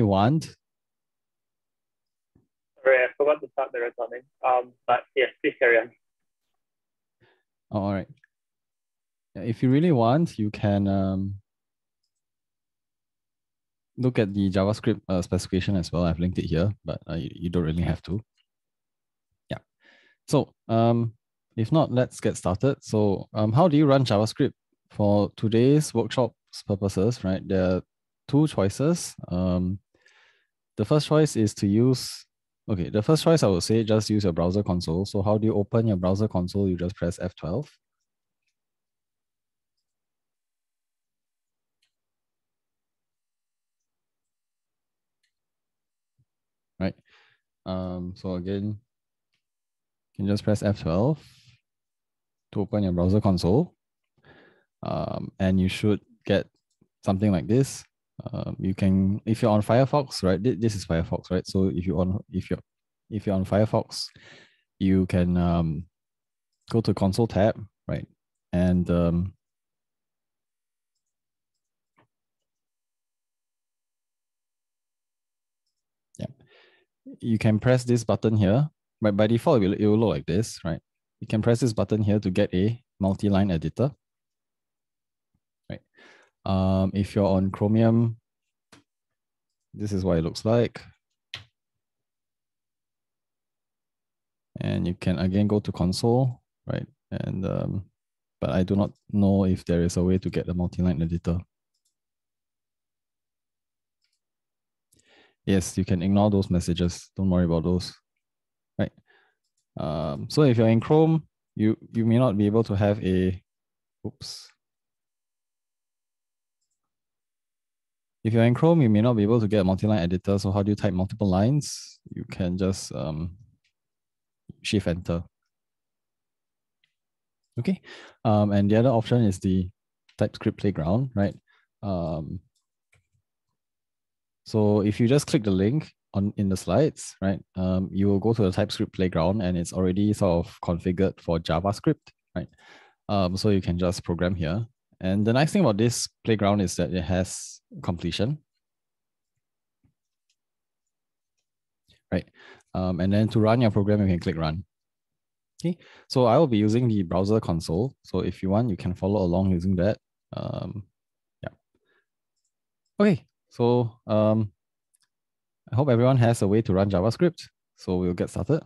you want. Sorry, I forgot to start the recording. Um, but yes, please carry on. All right. If you really want, you can um, look at the JavaScript uh, specification as well. I've linked it here, but uh, you, you don't really have to. Yeah. So um, if not, let's get started. So um, how do you run JavaScript? For today's workshop's purposes, right, there are two choices. Um, the first choice is to use, okay, the first choice I would say just use your browser console. So how do you open your browser console? You just press F12. Right. Um, so again, you can just press F12 to open your browser console. Um, and you should get something like this. Um, you can, if you're on Firefox, right? This is Firefox, right? So if you're on, if you're, if you're on Firefox, you can um, go to Console tab, right? And um, yeah, you can press this button here. But by default, it will, it will look like this, right? You can press this button here to get a multi-line editor. Right. Um, if you're on Chromium, this is what it looks like. And you can again go to console, right? And um, but I do not know if there is a way to get a multi-line editor. Yes, you can ignore those messages. Don't worry about those, right? Um, so if you're in Chrome, you, you may not be able to have a, oops. If you're in Chrome, you may not be able to get a multi-line editor. So how do you type multiple lines? You can just um, shift enter. Okay, um, and the other option is the TypeScript playground, right? Um, so if you just click the link on in the slides, right, um, you will go to the TypeScript playground and it's already sort of configured for JavaScript, right? Um, so you can just program here. And the nice thing about this playground is that it has completion, right? Um, and then to run your program, you can click run. Okay, so I will be using the browser console. So if you want, you can follow along using that. Um, yeah. Okay, so um, I hope everyone has a way to run JavaScript. So we'll get started.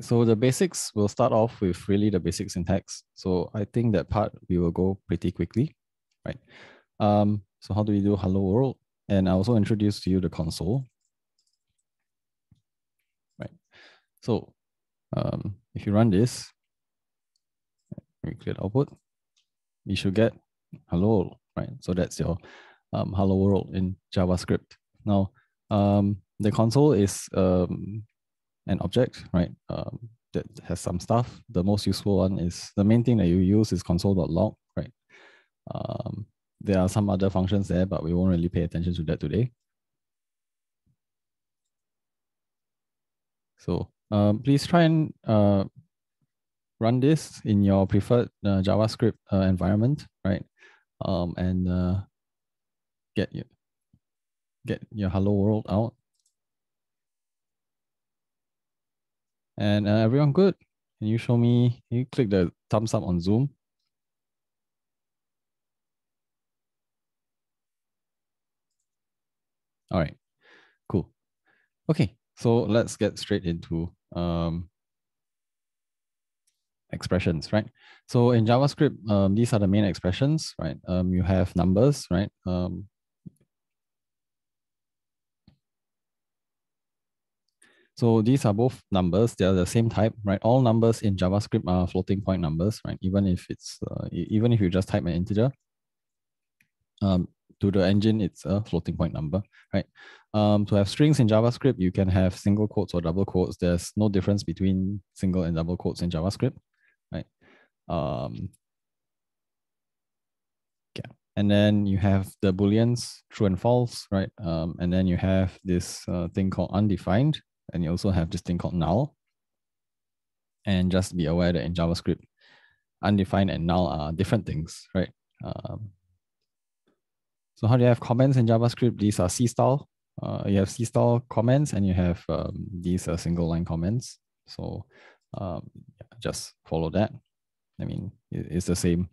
So the basics, we'll start off with really the basic syntax. So I think that part we will go pretty quickly, right? Um, so how do we do hello world? And I also introduce to you the console. Right? So um, if you run this, we create output, you should get hello, right? So that's your um, hello world in JavaScript. Now, um, the console is um, an object, right? Um, that has some stuff. The most useful one is the main thing that you use is console.log, right? Um, there are some other functions there, but we won't really pay attention to that today. So um, please try and uh, run this in your preferred uh, JavaScript uh, environment, right? Um, and uh, get your get your hello world out. And uh, everyone good? Can you show me? Can you click the thumbs up on Zoom? All right, cool. Okay, so let's get straight into um, expressions, right? So in JavaScript, um, these are the main expressions, right? Um, you have numbers, right? Um, so these are both numbers. They are the same type, right? All numbers in JavaScript are floating point numbers, right? Even if it's uh, even if you just type an integer, um, to the engine, it's a floating point number, right? Um, to have strings in JavaScript, you can have single quotes or double quotes. There's no difference between single and double quotes in JavaScript, right? Um, yeah. And then you have the booleans, true and false, right? Um, and then you have this uh, thing called undefined, and you also have this thing called null. And just be aware that in JavaScript, undefined and null are different things, right? Um, So how do you have comments in JavaScript? These are C style. Uh, you have C style comments and you have um, these are single line comments. So um, yeah, just follow that. I mean, it, it's the same,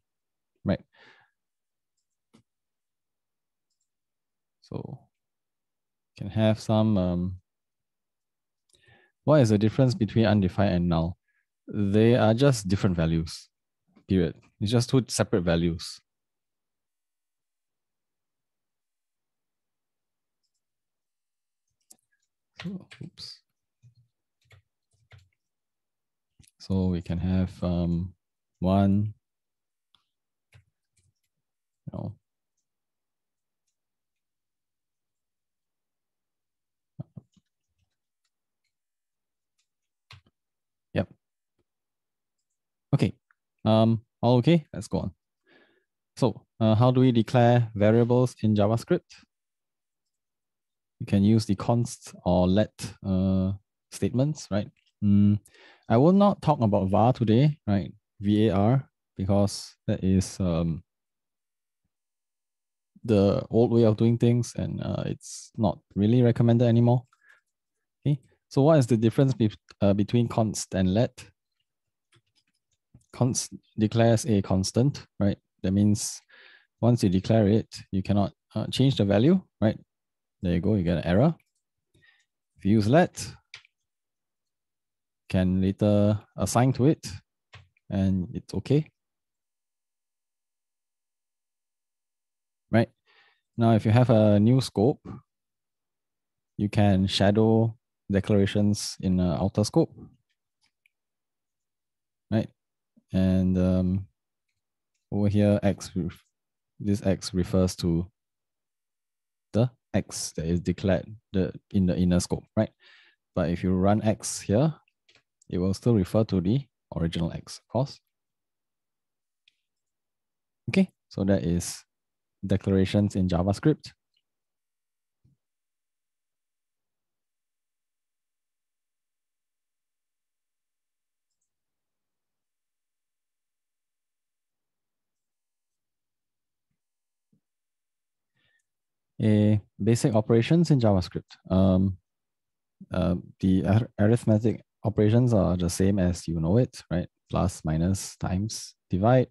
right? So can have some, um, what is the difference between undefined and null? They are just different values, period. It's just two separate values. oops. So we can have um, one, Yep. Okay. Um, all okay, let's go on. So uh, how do we declare variables in JavaScript? You can use the const or let uh, statements, right? Mm, I will not talk about var today, right? VAR, because that is um, the old way of doing things and uh, it's not really recommended anymore. Okay, so what is the difference be uh, between const and let? Const declares a constant, right? That means once you declare it, you cannot uh, change the value, right? There you go, you get an error. If you use let, can later assign to it and it's okay. Right. Now, if you have a new scope, you can shadow declarations in an outer scope. Right. And um, over here, X, this X refers to the X that is declared the in the inner scope, right? But if you run X here, it will still refer to the original X, of course. Okay, so that is declarations in JavaScript. A basic operations in JavaScript. Um, uh, the ar arithmetic operations are the same as you know it, right? Plus, minus, times, divide,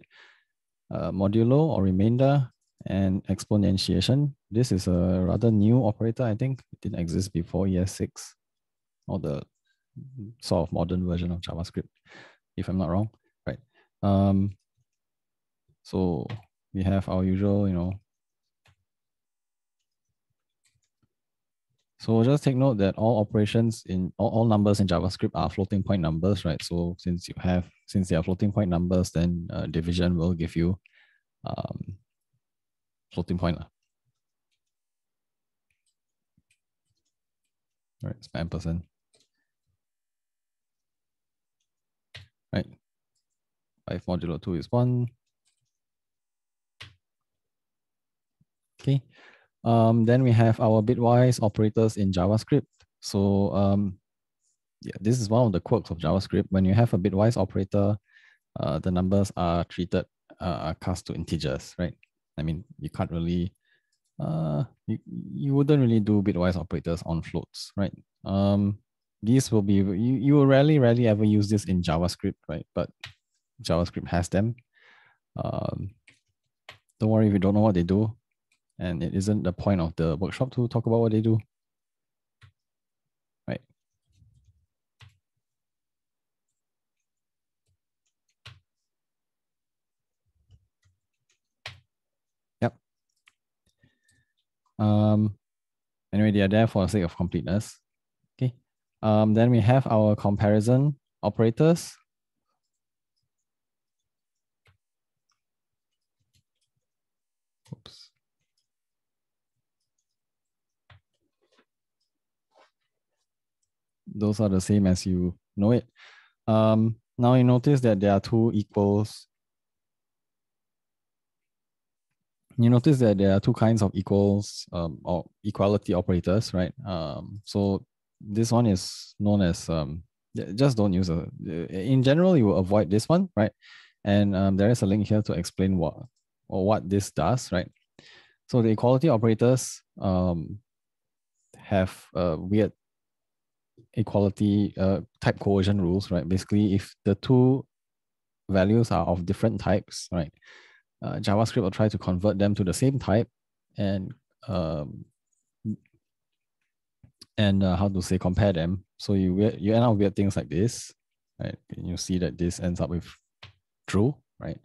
uh, modulo or remainder, and exponentiation. This is a rather new operator, I think. It didn't exist before ES6 or the sort of modern version of JavaScript, if I'm not wrong, right? Um, so we have our usual, you know, So just take note that all operations in all, all numbers in JavaScript are floating point numbers, right? So since you have, since they are floating point numbers, then uh, division will give you um, floating point. Right, it's ampersand. Right, 5 modulo 2 is 1. Okay, um, then we have our bitwise operators in JavaScript. So um, yeah, this is one of the quirks of JavaScript. When you have a bitwise operator, uh, the numbers are treated, uh, are cast to integers, right? I mean, you can't really, uh, you, you wouldn't really do bitwise operators on floats, right? Um, these will be, you, you will rarely, rarely ever use this in JavaScript, right? But JavaScript has them. Um, don't worry if you don't know what they do and it isn't the point of the workshop to talk about what they do. Right. Yep. Um, anyway, they are there for the sake of completeness. Okay. Um, then we have our comparison operators. Those are the same as you know it. Um, now you notice that there are two equals. You notice that there are two kinds of equals um, or equality operators, right? Um, so this one is known as, um, just don't use a, in general, you will avoid this one, right? And um, there is a link here to explain what or what this does, right? So the equality operators um, have uh, weird equality uh, type coercion rules, right? Basically, if the two values are of different types, right, uh, JavaScript will try to convert them to the same type and um, and uh, how to say compare them. So you you end up with things like this, right? And you see that this ends up with true, right?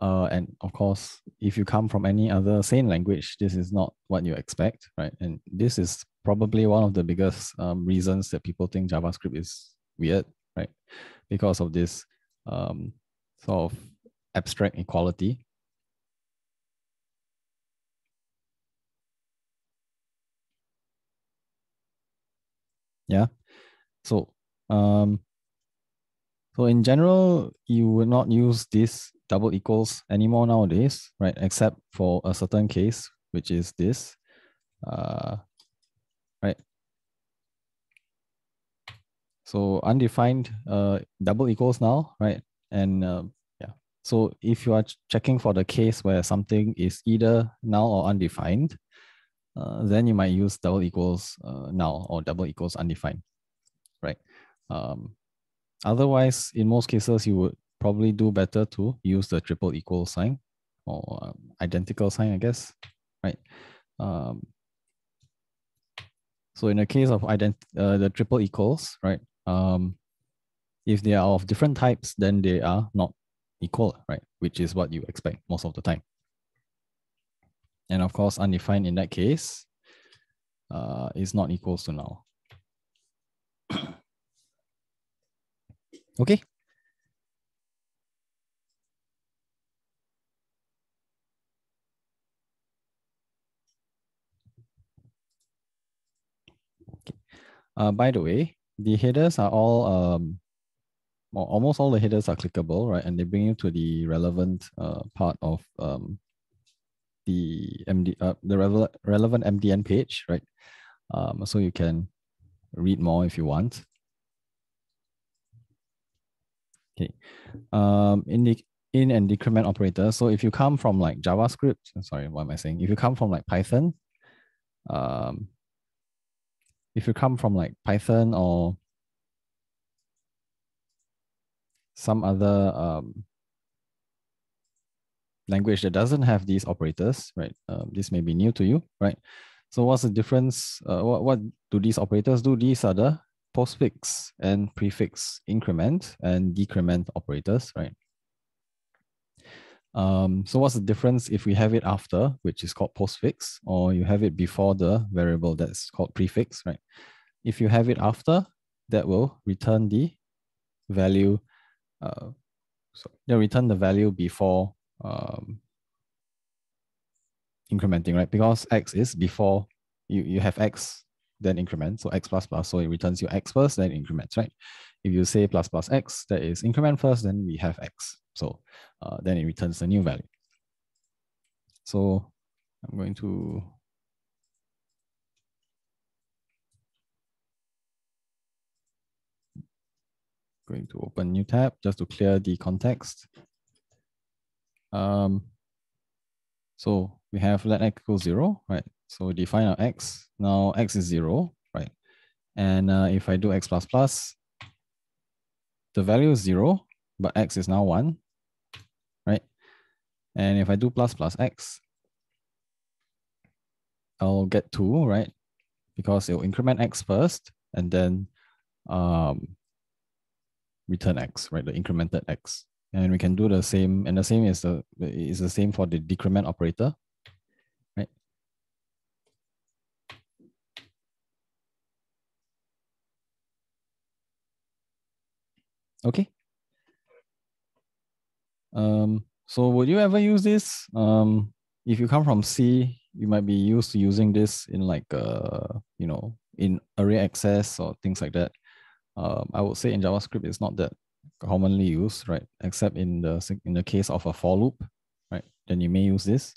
Uh, and of course, if you come from any other sane language, this is not what you expect, right? And this is probably one of the biggest um, reasons that people think JavaScript is weird, right? Because of this um, sort of abstract equality. Yeah. So, um, so in general, you would not use this double equals anymore nowadays, right? Except for a certain case, which is this, uh, So undefined uh, double equals now, right? And uh, yeah, so if you are ch checking for the case where something is either null or undefined, uh, then you might use double equals uh, null or double equals undefined, right? Um, otherwise, in most cases, you would probably do better to use the triple equal sign or um, identical sign, I guess, right? Um, so in the case of ident uh, the triple equals, right? Um, if they are of different types, then they are not equal, right? Which is what you expect most of the time. And of course, undefined in that case uh, is not equals to null. okay, Uh, by the way, the headers are all, um, almost all the headers are clickable, right? And they bring you to the relevant uh, part of um, the MD, uh, the relevant relevant MDN page, right? Um, so you can read more if you want. Okay. Um, in the in and decrement operator. So if you come from like JavaScript, sorry, what am I saying? If you come from like Python, um, if you come from like Python or some other um, language that doesn't have these operators, right? Um, this may be new to you, right? So what's the difference? Uh, what, what do these operators do? These are the postfix and prefix increment and decrement operators, right? Um, so what's the difference if we have it after, which is called postfix, or you have it before the variable that's called prefix, right? If you have it after, that will return the value, uh, so they return the value before um, incrementing, right? Because x is before you, you have x, then increment, so x plus plus, so it returns you x first, then increments, right? If you say plus plus x, that is increment first, then we have x. So uh, then it returns the new value. So I'm going to going to open new tab just to clear the context. Um, so we have let x equal zero, right? So define our x. Now x is zero, right? And uh, if I do x plus plus, the value is zero, but x is now one. Right? And if I do plus plus x, I'll get two, right? Because it'll increment x first and then um, return x, right? The incremented x. And we can do the same, and the same is the is the same for the decrement operator, right? Okay. Um, so would you ever use this? Um, if you come from C, you might be used to using this in like, uh, you know, in array access or things like that. Um, I would say in JavaScript, it's not that commonly used, right? Except in the in the case of a for loop, right? Then you may use this.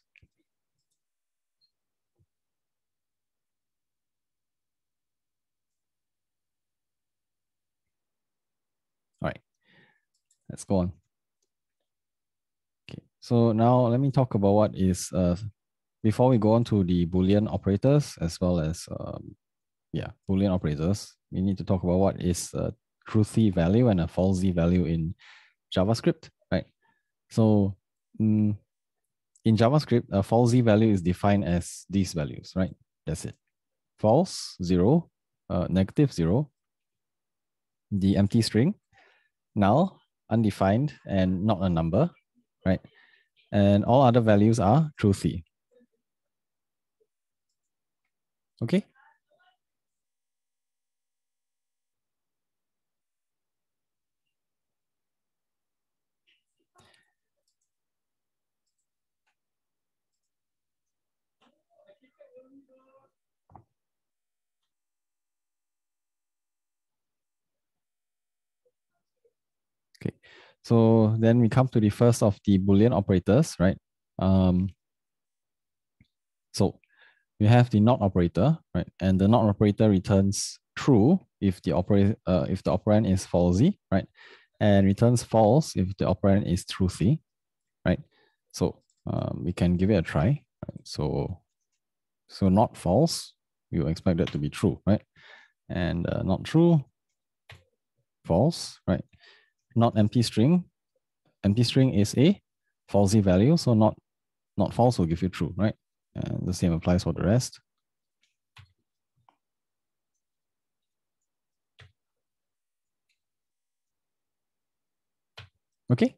All right, let's go on. So now let me talk about what is uh, before we go on to the Boolean operators as well as, um, yeah, Boolean operators, we need to talk about what is a truthy value and a falsy value in JavaScript, right? So mm, in JavaScript, a falsy value is defined as these values, right? That's it. False, zero, uh, negative, zero, the empty string, null, undefined, and not a number, right? And all other values are truthy. Okay. Okay, so then we come to the first of the Boolean operators, right? Um, so we have the not operator, right? And the not operator returns true if the operator uh, if the operand is falsy, right? And returns false if the operand is truthy, right? So um, we can give it a try. Right? So so not false, we will expect that to be true, right? And uh, not true, false, right? Not empty string. Empty string is a falsy value, so not, not false will give you true, right? And the same applies for the rest. Okay.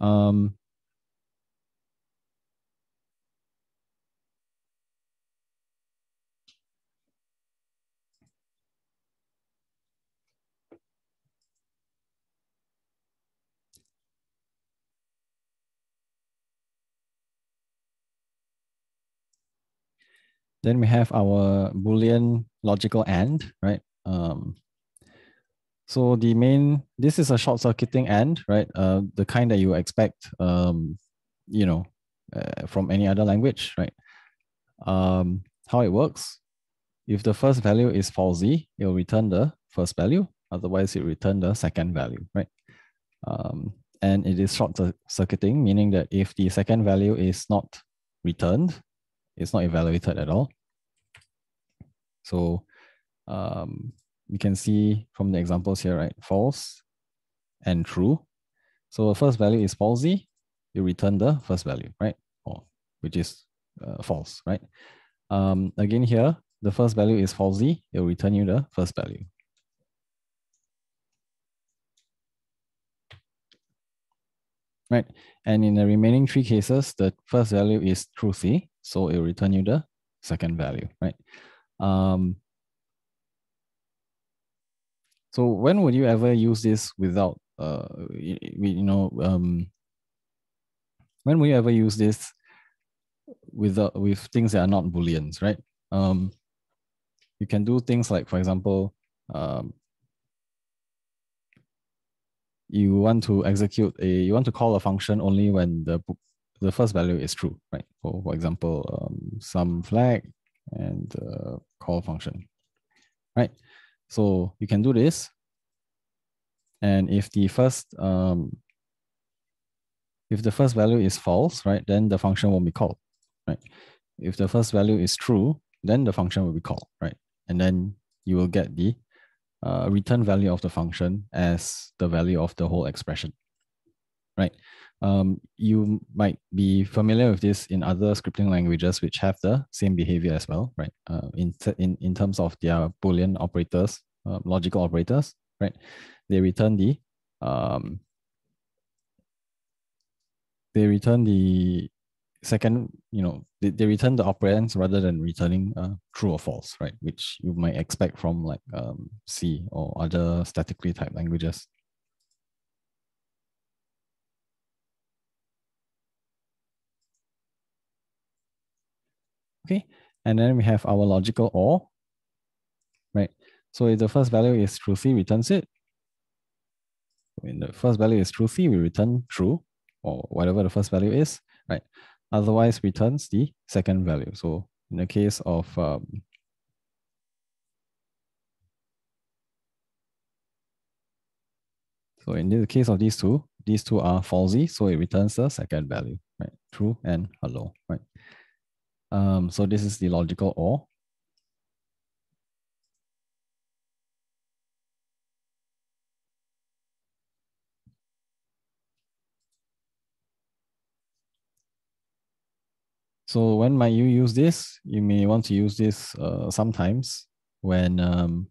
Um, Then we have our Boolean logical AND, right? Um, so the main, this is a short circuiting AND, right? Uh, the kind that you expect, um, you know, uh, from any other language, right? Um, how it works, if the first value is falsy, it will return the first value. Otherwise, it return the second value, right? Um, and it is short circuiting, meaning that if the second value is not returned, it's not evaluated at all. So um, you can see from the examples here, right? False and true. So the first value is falsy, you return the first value, right? Or which is uh, false, right? Um, again here, the first value is falsy, it will return you the first value. Right, and in the remaining three cases, the first value is truthy, so it will return you the second value, right? Um, so when would you ever use this without, uh, you, you know, um, when will you ever use this without with things that are not booleans, right? Um, you can do things like, for example, um, you want to execute a, you want to call a function only when the the first value is true, right? For, for example, um, some flag and uh, call function, right? So you can do this. And if the first, um, if the first value is false, right, then the function won't be called, right? If the first value is true, then the function will be called, right? And then you will get the uh, return value of the function as the value of the whole expression, right? Um, you might be familiar with this in other scripting languages which have the same behavior as well, right? Uh, in, in, in terms of their Boolean operators, uh, logical operators, right? They return the, um, they return the second, you know, they, they return the operands rather than returning uh, true or false, right? Which you might expect from like um, C or other statically typed languages. Okay, and then we have our logical OR, right? So if the first value is truthy, returns it. When the first value is truthy, we return true or whatever the first value is, right? Otherwise returns the second value. So in the case of um, So in the case of these two, these two are falsy, so it returns the second value, right? True and hello, right? Um, so this is the logical OR. So when might you use this? You may want to use this uh, sometimes when um,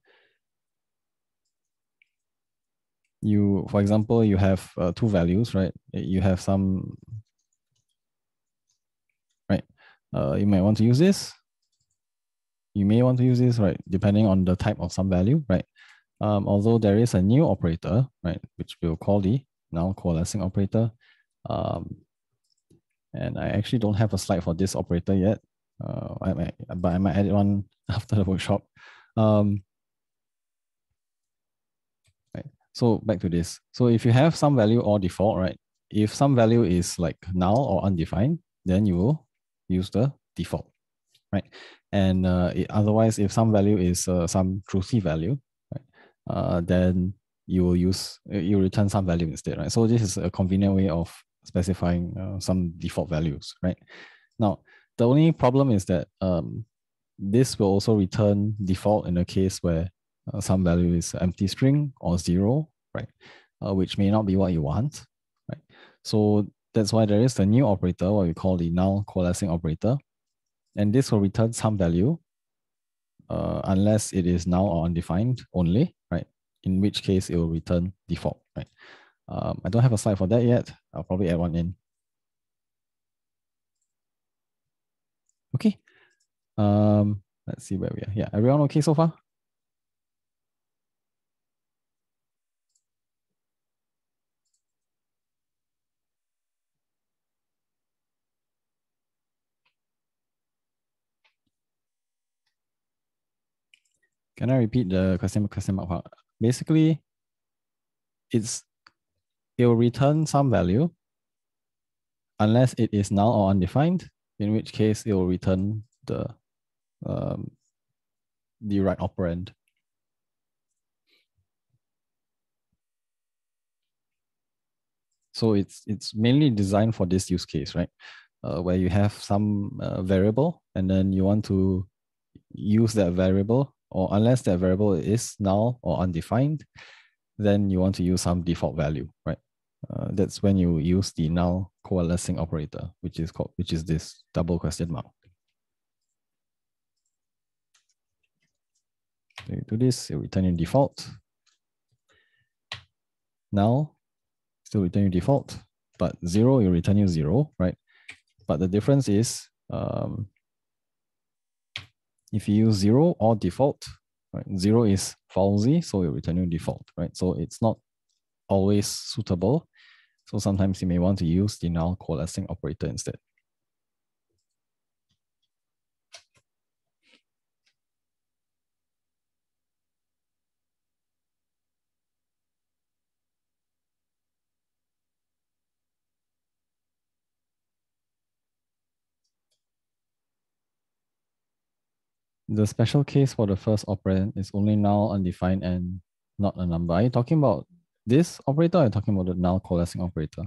you, for example, you have uh, two values, right? You have some? Uh, you might want to use this. You may want to use this, right? Depending on the type of some value, right? Um, although there is a new operator, right, which we'll call the null coalescing operator. Um, and I actually don't have a slide for this operator yet, uh, I might, but I might add one after the workshop. Um, right. So back to this. So if you have some value or default, right? If some value is like null or undefined, then you will use the default, right? And uh, it, otherwise, if some value is uh, some truthy value, right, uh, then you will use you return some value instead, right? So this is a convenient way of specifying uh, some default values, right? Now, the only problem is that um, this will also return default in a case where uh, some value is empty string or zero, right? Uh, which may not be what you want, right? So that's why there is the new operator, what we call the null coalescing operator. And this will return some value uh, unless it is null or undefined only, right? In which case it will return default, right? Um, I don't have a slide for that yet. I'll probably add one in. Okay. Um, let's see where we are. Yeah, everyone okay so far? Can I repeat the question question mark? Basically, it's it will return some value unless it is null or undefined, in which case it will return the um, the right operand. So it's it's mainly designed for this use case, right? Uh, where you have some uh, variable and then you want to use that variable, or unless that variable is null or undefined, then you want to use some default value, right? Uh, that's when you use the null coalescing operator, which is called, which is this double question mark. So you do this, you return your default. Null, still return your default, but zero, you return your zero, right? But the difference is um, if you use zero or default, right? Zero is falsy, so you return your default, right? So it's not always suitable. So sometimes you may want to use the null coalescing operator instead. The special case for the first operand is only null, undefined, and not a number. Are you talking about this operator or are talking about the null coalescing operator?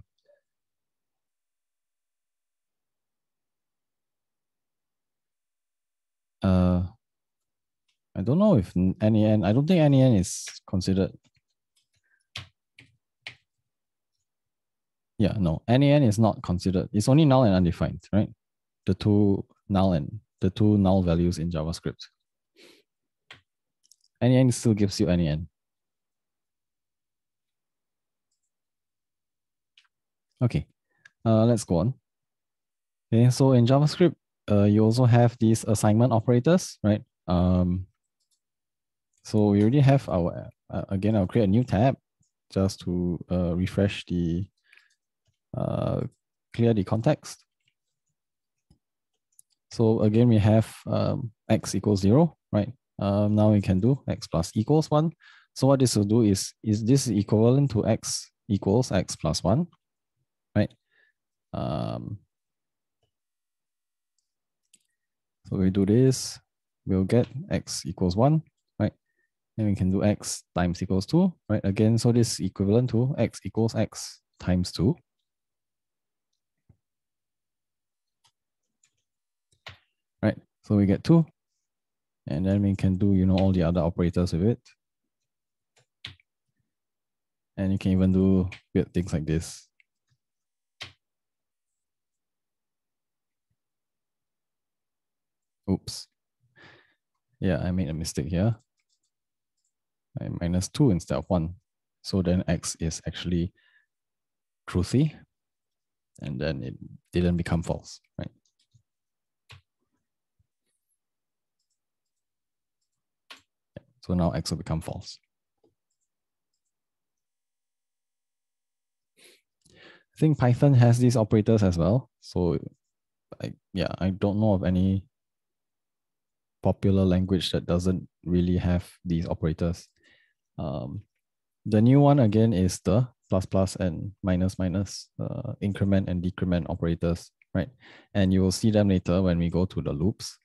Uh, I don't know if NAN, I don't think NAN is considered. Yeah, no, NAN is not considered. It's only null and undefined, right? The two null and the two null values in JavaScript. NAN still gives you NAN. Okay, uh, let's go on. Okay, so in JavaScript, uh, you also have these assignment operators, right? Um, so we already have our, uh, again, I'll create a new tab just to uh, refresh the, uh, clear the context. So again, we have um, x equals zero, right? Um, now we can do x plus equals one. So what this will do is, is this equivalent to x equals x plus one, right? Um, so we do this, we'll get x equals one, right? then we can do x times equals 2, right? Again, so this is equivalent to x equals x times 2. Right, so we get 2. And then we can do, you know, all the other operators with it. And you can even do weird things like this. Oops. Yeah, I made a mistake here. I minus 2 instead of 1. So then x is actually truthy. And then it didn't become false, right? So now x will become false. I think Python has these operators as well. So I, yeah, I don't know of any popular language that doesn't really have these operators. Um, the new one again is the plus plus and minus minus uh, increment and decrement operators, right? And you will see them later when we go to the loops.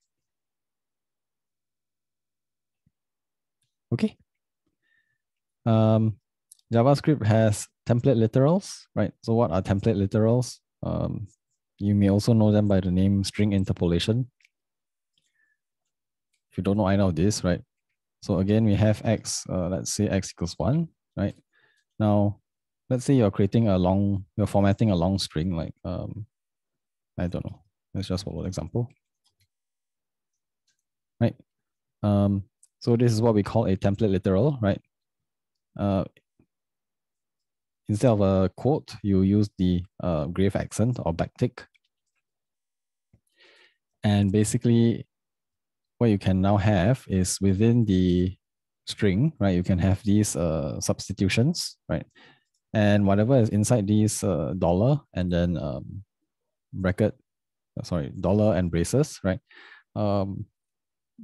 Okay. Um, JavaScript has template literals, right? So what are template literals? Um, you may also know them by the name string interpolation. If you don't know, I know this, right? So again, we have x, uh, let's say x equals one, right? Now, let's say you're creating a long, you're formatting a long string, like, um, I don't know, let's just follow the example, right? Um, so this is what we call a template literal, right? Uh, instead of a quote, you use the uh, grave accent or backtick. And basically, what you can now have is within the string, right? You can have these uh, substitutions, right? And whatever is inside these uh, dollar and then um, bracket, sorry, dollar and braces, right? Um,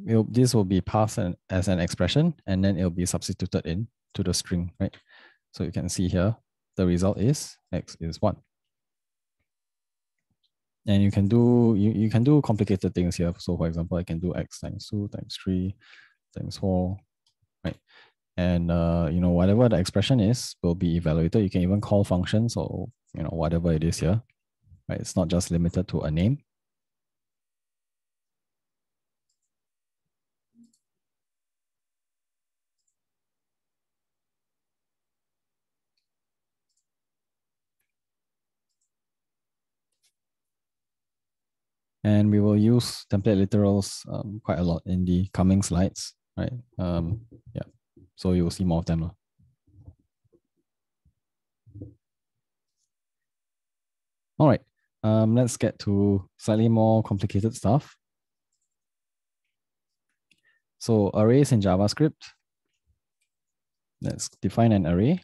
this will be passed an, as an expression and then it'll be substituted in to the string, right? So you can see here, the result is x is one. And you can do you, you can do complicated things here. So for example, I can do x times two times three times four, right? And uh, you know, whatever the expression is will be evaluated. You can even call functions or you know, whatever it is here. Right? It's not just limited to a name. And we will use template literals um, quite a lot in the coming slides, right? Um, yeah, so you will see more of them. All right, um, let's get to slightly more complicated stuff. So arrays in JavaScript. Let's define an array.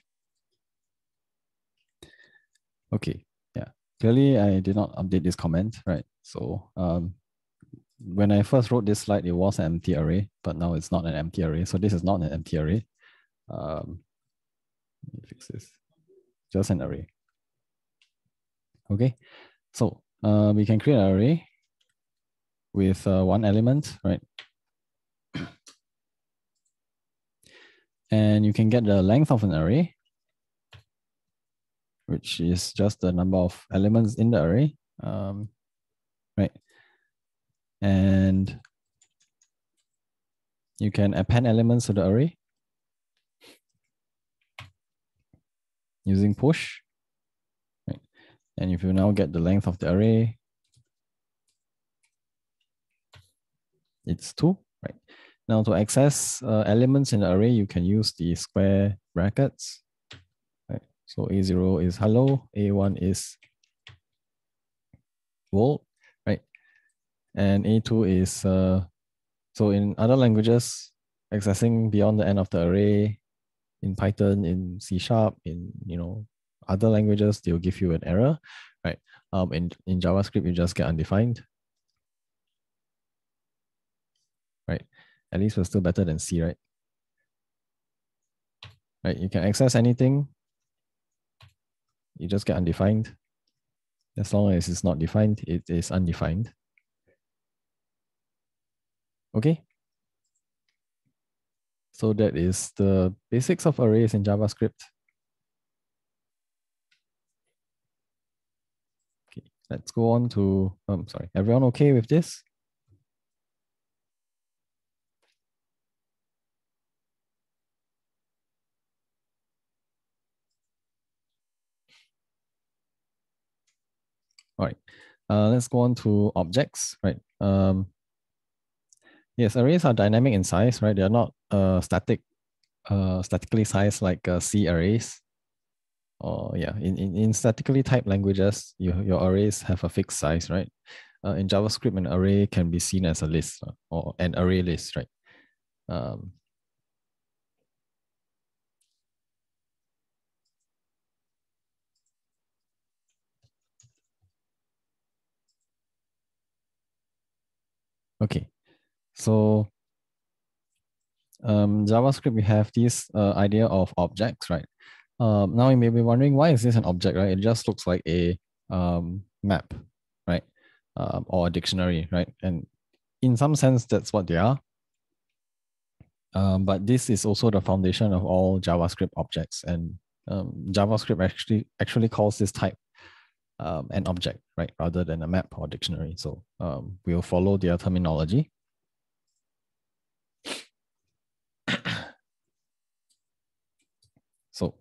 Okay, yeah. Clearly, I did not update this comment, right? So um, when I first wrote this slide, it was an empty array, but now it's not an empty array. So this is not an empty array. Um, let me fix this. Just an array. Okay, so uh, we can create an array with uh, one element, right? and you can get the length of an array, which is just the number of elements in the array. Um, right? And you can append elements to the array using push. Right? And if you now get the length of the array, it's two, right? Now to access uh, elements in the array, you can use the square brackets. Right? So A0 is hello, A1 is world, and A2 is, uh, so in other languages, accessing beyond the end of the array, in Python, in C Sharp, in, you know, other languages, they'll give you an error, right? Um, in, in JavaScript, you just get undefined. Right, at least we're still better than C, right? Right, you can access anything, you just get undefined. As long as it's not defined, it is undefined. So So that is the basics of arrays in JavaScript. Okay, let's go on to, um, sorry, everyone okay with this? All right, uh, let's go on to objects, right? Um, yes, arrays are dynamic in size, right? They are not uh, static, uh, statically sized like uh, C arrays. Or yeah, in, in, in statically typed languages, you, your arrays have a fixed size, right? Uh, in JavaScript, an array can be seen as a list uh, or an array list, right? Um, Okay, so um, JavaScript, we have this uh, idea of objects, right? Um, now you may be wondering, why is this an object, right? It just looks like a um, map, right? Um, or a dictionary, right? And in some sense, that's what they are. Um, but this is also the foundation of all JavaScript objects. And um, JavaScript actually actually calls this type an object, right, rather than a map or dictionary. So we'll follow their terminology. so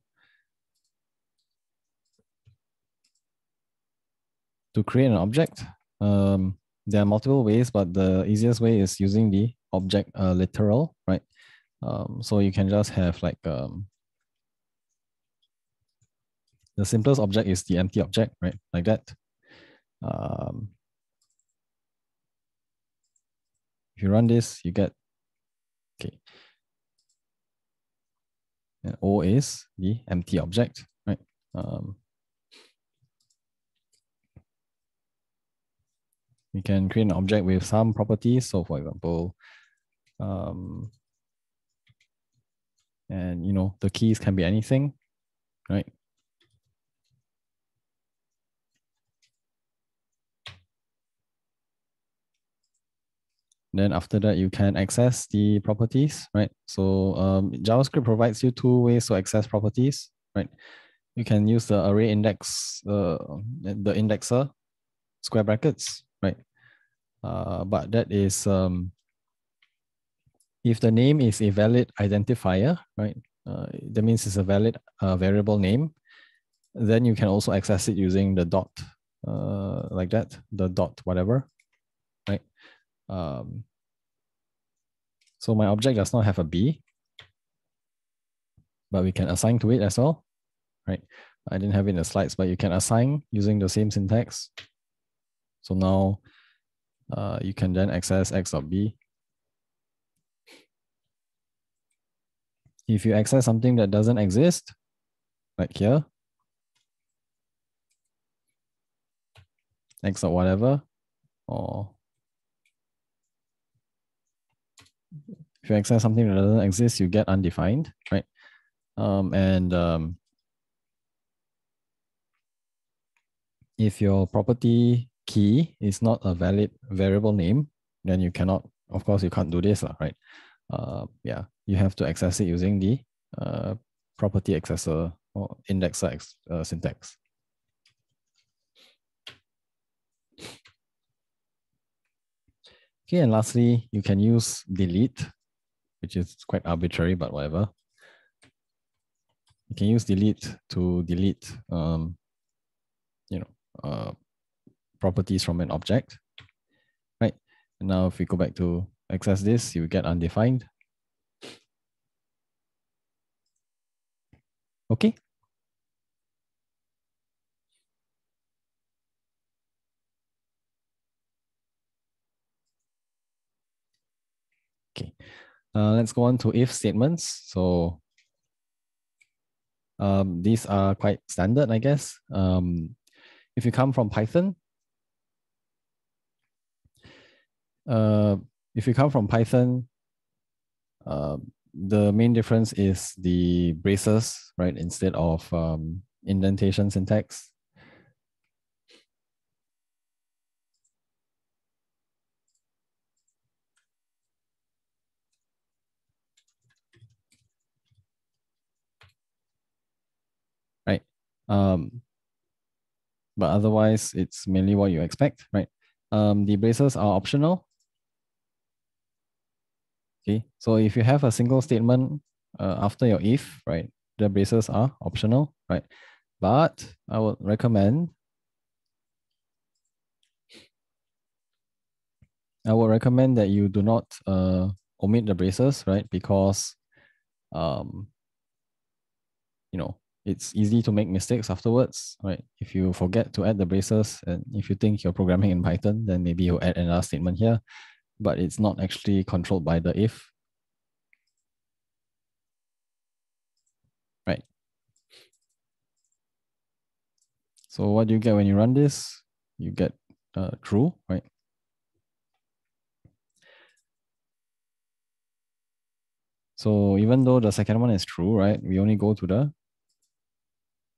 to create an object, um, there are multiple ways, but the easiest way is using the object uh, literal, right? Um, so you can just have like um, the simplest object is the empty object, right? Like that. Um, if you run this, you get, okay. And O is the empty object, right? Um, we can create an object with some properties. So for example, um, and you know, the keys can be anything, right? Then after that, you can access the properties, right? So um, JavaScript provides you two ways to access properties, right? You can use the array index, uh, the indexer, square brackets? Uh, but that is, um, if the name is a valid identifier, right? Uh, that means it's a valid uh, variable name. Then you can also access it using the dot, uh, like that, the dot whatever, right? Um, so my object does not have a B, but we can assign to it as well, right? I didn't have it in the slides, but you can assign using the same syntax. So now uh, you can then access x of b. If you access something that doesn't exist, like here, x or whatever, or if you access something that doesn't exist, you get undefined, right? Um, and um, if your property key is not a valid variable name, then you cannot, of course, you can't do this, right? Uh, yeah, you have to access it using the uh, property accessor or indexer uh, syntax. Okay, and lastly, you can use delete, which is quite arbitrary, but whatever. You can use delete to delete, um, you know, uh, properties from an object, right? And now if we go back to access this, you get undefined. Okay. Okay, uh, let's go on to if statements. So um, these are quite standard, I guess. Um, if you come from Python, Uh, if you come from Python, uh, the main difference is the braces, right? Instead of um, indentation syntax. Right. Um, but otherwise, it's mainly what you expect, right? Um, the braces are optional. Okay, so if you have a single statement uh, after your if, right, the braces are optional, right? But I would recommend I would recommend that you do not uh, omit the braces, right? Because, um, you know, it's easy to make mistakes afterwards, right? If you forget to add the braces and if you think you're programming in Python, then maybe you add another statement here, but it's not actually controlled by the if. Right. So what do you get when you run this? You get uh, true, right? So even though the second one is true, right, we only go to the,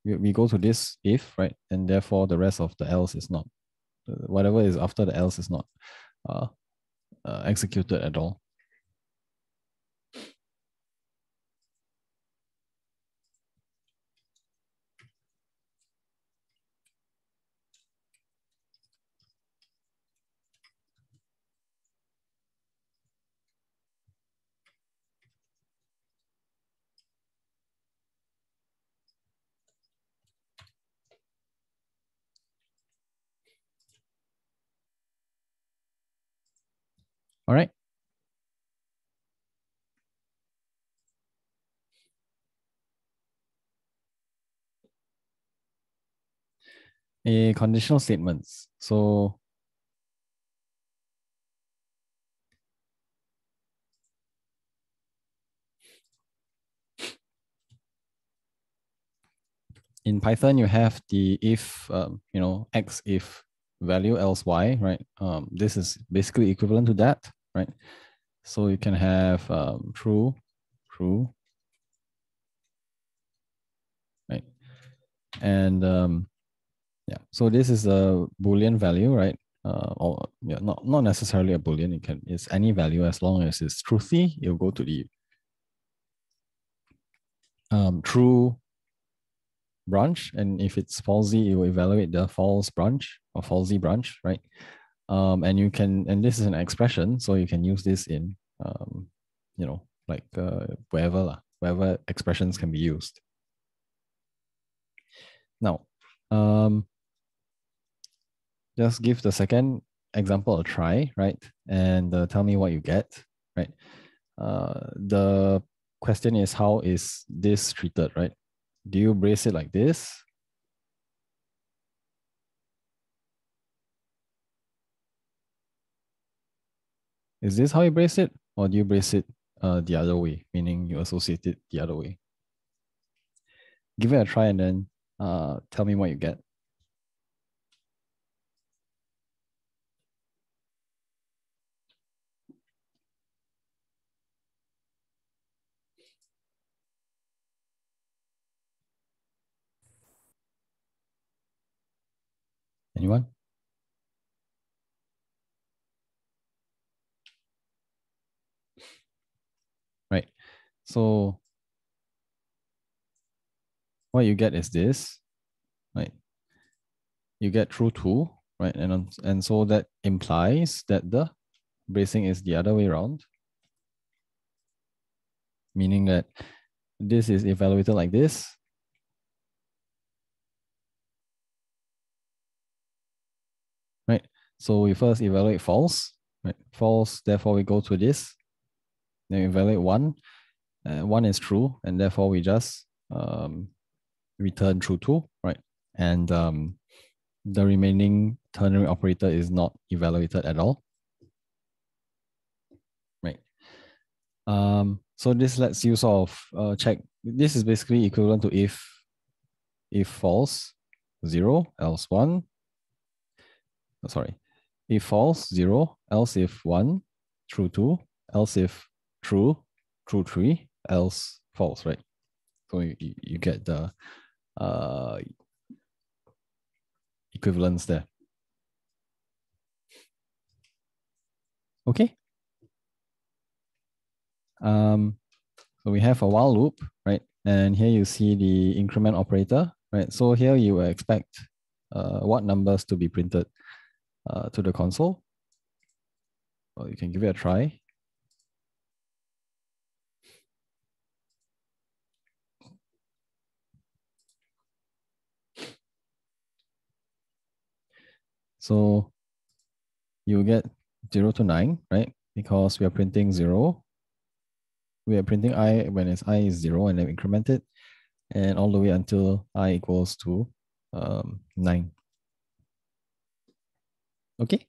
we, we go to this if, right, and therefore the rest of the else is not, whatever is after the else is not uh, uh, executed at all. All right. A conditional statements. So in Python, you have the if, um, you know, x if value else y, right? Um, this is basically equivalent to that, right? So you can have um, true, true, right? And um, yeah, so this is a Boolean value, right? Uh, or yeah, not, not necessarily a Boolean, it can, it's any value as long as it's truthy, you'll go to the um, true branch. And if it's falsy, it will evaluate the false branch or falsy branch, right? Um, and you can, and this is an expression, so you can use this in, um, you know, like uh, wherever, lah, wherever expressions can be used. Now, um, just give the second example a try, right? And uh, tell me what you get, right? Uh, the question is how is this treated, right? Do you brace it like this? Is this how you brace it? Or do you brace it uh, the other way, meaning you associate it the other way? Give it a try and then uh, tell me what you get. Anyone? Right. So what you get is this, right? You get true two, right? And, and so that implies that the bracing is the other way around, meaning that this is evaluated like this, right? So we first evaluate false, right? False, therefore we go to this. Then evaluate one, one is true, and therefore we just um, return true two, right? And um, the remaining ternary operator is not evaluated at all, right? Um, so this lets you sort of uh, check. This is basically equivalent to if, if false, zero, else one, oh, sorry, if false, zero, else if one, true two, else if true, true three, else false, right? So you, you get the uh, equivalence there. Okay. Um, so we have a while loop, right? And here you see the increment operator, right? So here you expect uh, what numbers to be printed uh, to the console. Well, you can give it a try. So you get 0 to 9, right? Because we are printing 0. We are printing i when it's i is 0 and then increment it. And all the way until i equals to um, 9. Okay.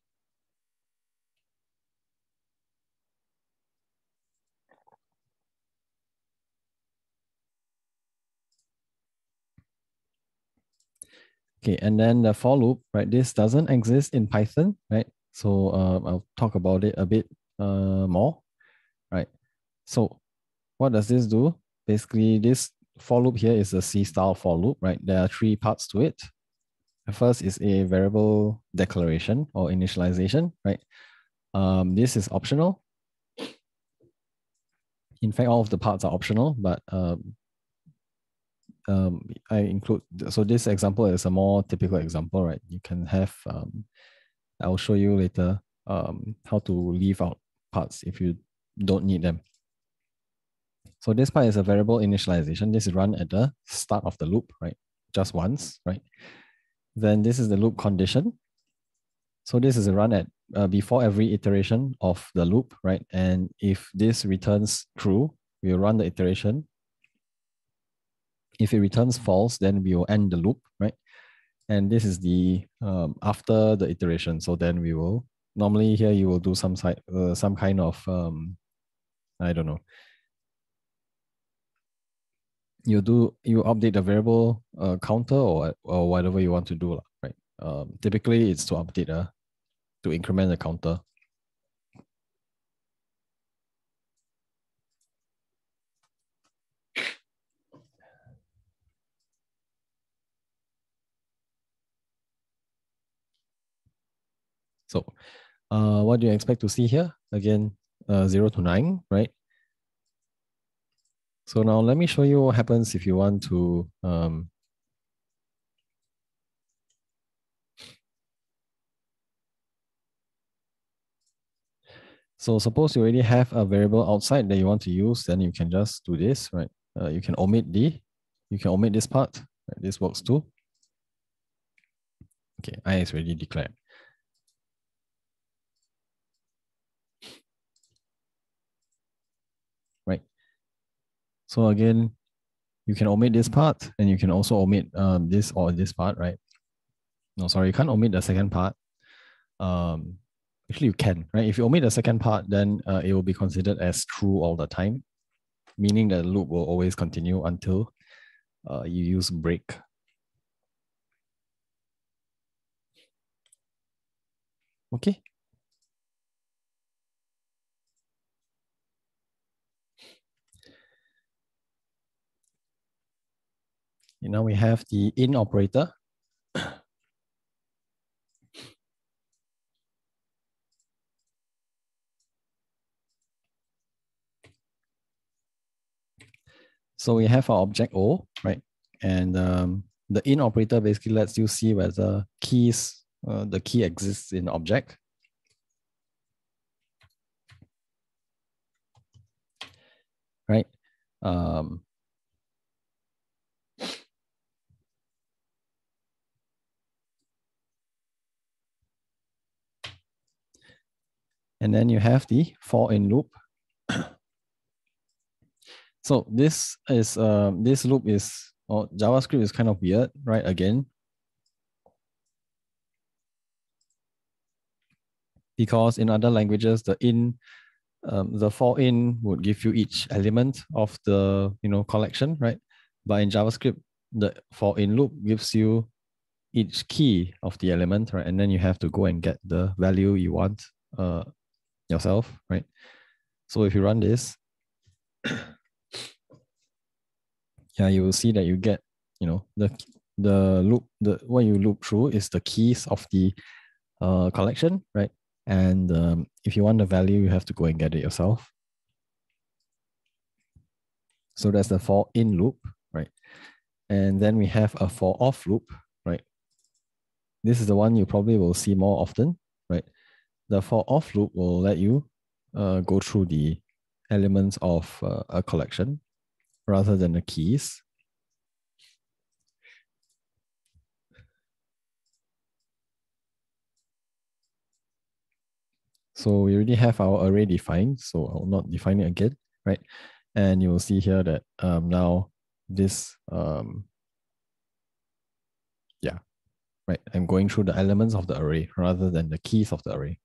Okay, and then the for loop, right? This doesn't exist in Python, right? So uh, I'll talk about it a bit uh, more, right? So what does this do? Basically, this for loop here is a C style for loop, right? There are three parts to it. The first is a variable declaration or initialization, right? Um, this is optional. In fact, all of the parts are optional, but um, um, I include, so this example is a more typical example, right? You can have, um, I'll show you later um, how to leave out parts if you don't need them. So this part is a variable initialization. This is run at the start of the loop, right? Just once, right? Then this is the loop condition. So this is a run at uh, before every iteration of the loop, right? And if this returns true, we'll run the iteration if it returns false, then we will end the loop, right? And this is the um, after the iteration. So then we will normally here you will do some side uh, some kind of um, I don't know. You do you update the variable uh, counter or or whatever you want to do, right? Um, typically, it's to update uh, to increment the counter So uh, what do you expect to see here? Again, uh, 0 to 9, right? So now let me show you what happens if you want to um, So suppose you already have a variable outside that you want to use, then you can just do this, right? Uh, you can omit D, you can omit this part. Right? This works too. Okay, I is already declared. So again, you can omit this part and you can also omit um, this or this part, right? No, sorry, you can't omit the second part. Um, actually, you can, right? If you omit the second part, then uh, it will be considered as true all the time, meaning that the loop will always continue until uh, you use break. Okay, And know, we have the in operator. So we have our object O, right? And um, the in operator basically lets you see whether keys, uh, the key exists in the object. Right? Um, And then you have the for in loop. so this is uh, this loop is or JavaScript is kind of weird, right? Again, because in other languages, the in um, the for in would give you each element of the you know collection, right? But in JavaScript, the for in loop gives you each key of the element, right? And then you have to go and get the value you want uh, yourself, right? So if you run this, yeah, you will see that you get, you know, the the loop, the what you loop through is the keys of the uh, collection, right? And um, if you want the value, you have to go and get it yourself. So that's the for in loop, right? And then we have a for of loop, right? This is the one you probably will see more often? The for of loop will let you uh, go through the elements of uh, a collection rather than the keys. So we already have our array defined, so I'll not define it again, right? And you will see here that um, now this, um, yeah, right? I'm going through the elements of the array rather than the keys of the array.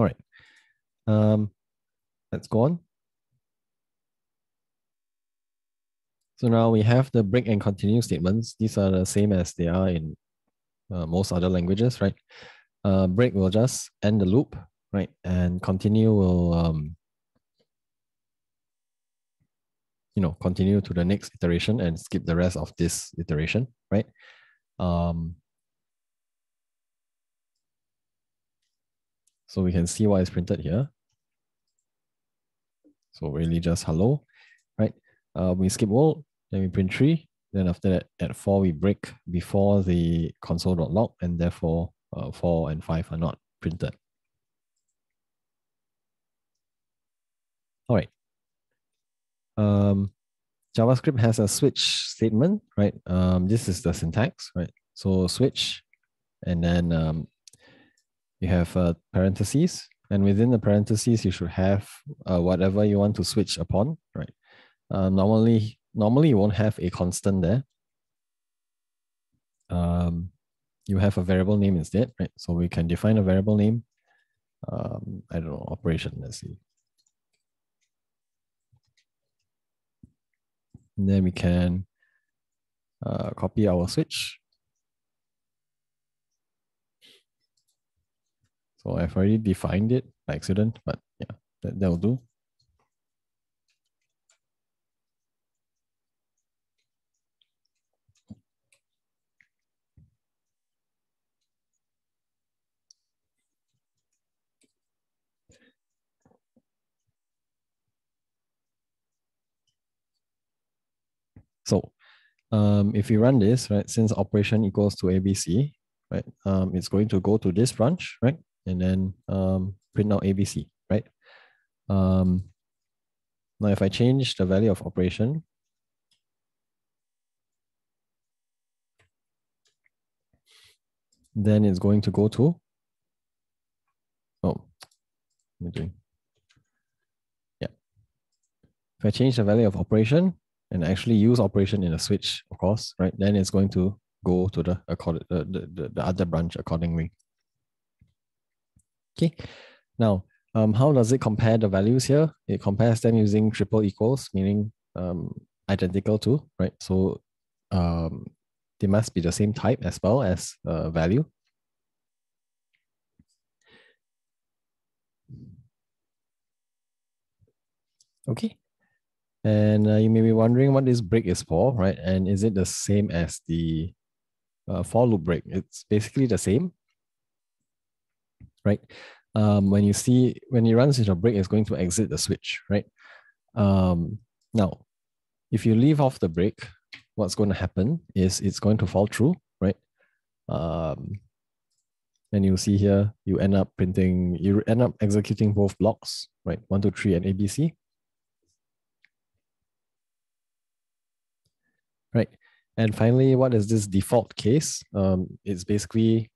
All right. Um, let's go on. So now we have the break and continue statements. These are the same as they are in uh, most other languages, right? Uh, break will just end the loop, right? And continue will, um, you know, continue to the next iteration and skip the rest of this iteration, right? Um, So we can see what is printed here. So really just hello, right? Uh, we skip world, then we print three. Then after that, at four, we break before the console.log, and therefore uh, four and five are not printed. All right. Um, JavaScript has a switch statement, right? Um, this is the syntax, right? So switch, and then um, you have uh, parentheses, and within the parentheses, you should have uh, whatever you want to switch upon, right? Uh, normally, normally you won't have a constant there. Um, you have a variable name instead, right? So we can define a variable name. Um, I don't know, operation, let's see. And then we can uh, copy our switch So I've already defined it by accident, but yeah, that, that'll do. So um, if you run this, right, since operation equals to ABC, right, um, it's going to go to this branch, right? And then um, print out ABC, right? Um, now, if I change the value of operation, then it's going to go to, oh, am I doing? Yeah. If I change the value of operation and actually use operation in a switch, of course, right, then it's going to go to the, the, the, the other branch accordingly. Okay, now um, how does it compare the values here? It compares them using triple equals, meaning um, identical to, right? So um, they must be the same type as well as uh, value. Okay, and uh, you may be wondering what this break is for, right? And is it the same as the uh, for loop break? It's basically the same, right? Um, when you see, when it runs into a break, it's going to exit the switch, right? Um, now, if you leave off the break, what's going to happen is it's going to fall through, right? Um, and you'll see here, you end up printing, you end up executing both blocks, right? One, two, three, and ABC. Right. And finally, what is this default case? Um, it's basically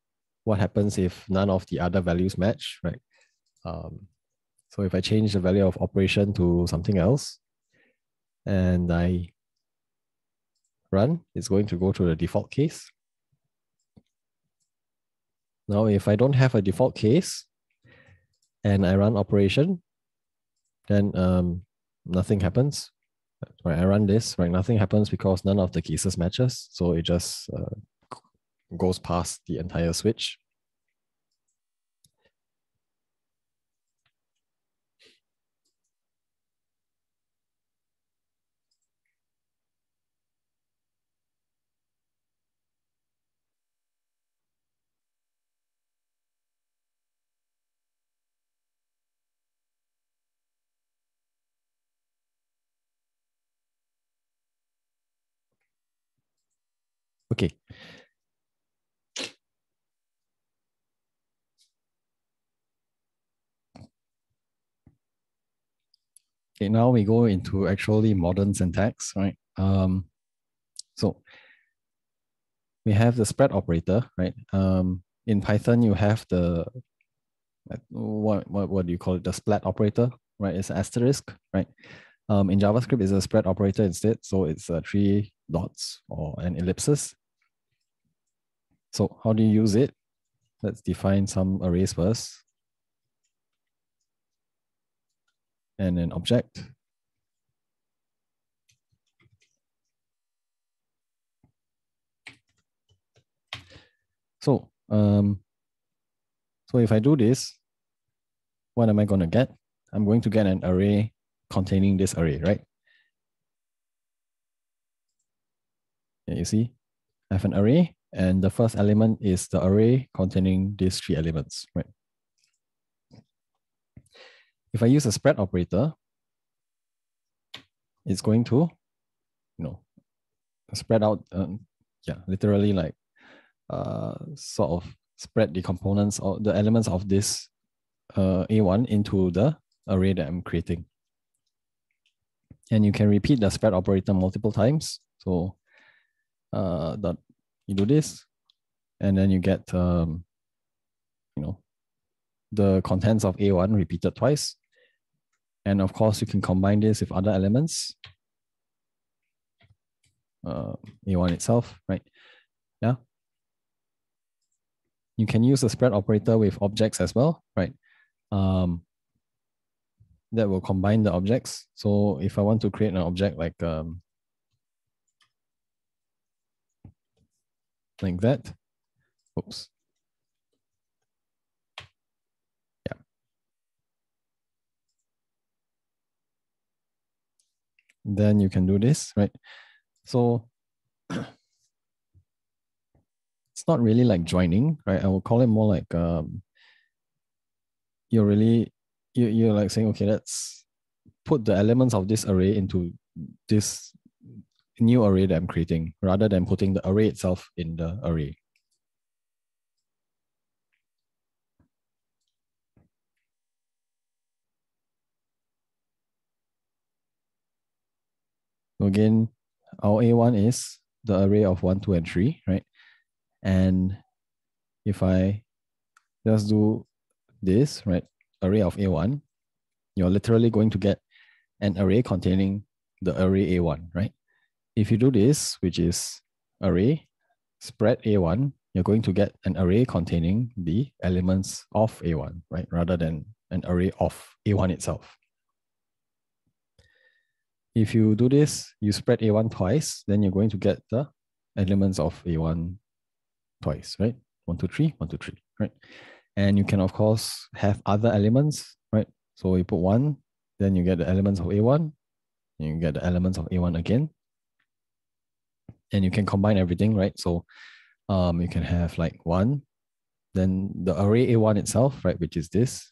what happens if none of the other values match, right? Um, so if I change the value of operation to something else and I run, it's going to go to the default case. Now, if I don't have a default case and I run operation, then um, nothing happens. Right, I run this, right? Nothing happens because none of the cases matches. So it just uh, goes past the entire switch. Okay, Okay, now we go into actually modern syntax, right? Um, so we have the spread operator, right? Um, in Python, you have the what, what what do you call it? The splat operator, right? It's asterisk, right? Um, in JavaScript, it's a spread operator instead, so it's uh, three dots or an ellipsis. So how do you use it? Let's define some arrays first. And an object. So, um, so if I do this, what am I going to get? I'm going to get an array containing this array, right? Yeah, you see, I have an array and the first element is the array containing these three elements, right? If I use a spread operator, it's going to, you know, spread out, um, yeah, literally like uh, sort of spread the components or the elements of this uh, A1 into the array that I'm creating. And you can repeat the spread operator multiple times. So uh, that you do this, and then you get, um, you know, the contents of A1 repeated twice. And of course, you can combine this with other elements. Uh, A1 itself, right? Yeah. You can use the spread operator with objects as well, right? Um, that will combine the objects. So if I want to create an object like um, like that, oops. Then you can do this, right? So it's not really like joining, right? I will call it more like um, you're really you you're like saying, okay, let's put the elements of this array into this new array that I'm creating rather than putting the array itself in the array. Again, our A1 is the array of one, two, and three, right? And if I just do this, right, array of A1, you're literally going to get an array containing the array A1, right? If you do this, which is array spread A1, you're going to get an array containing the elements of A1, right? Rather than an array of A1 itself. If you do this, you spread A1 twice, then you're going to get the elements of A1 twice, right? One, two, three, one, two, three, right? And you can, of course, have other elements, right? So you put one, then you get the elements of A1, you get the elements of A1 again. And you can combine everything, right? So um, you can have like one, then the array A1 itself, right, which is this,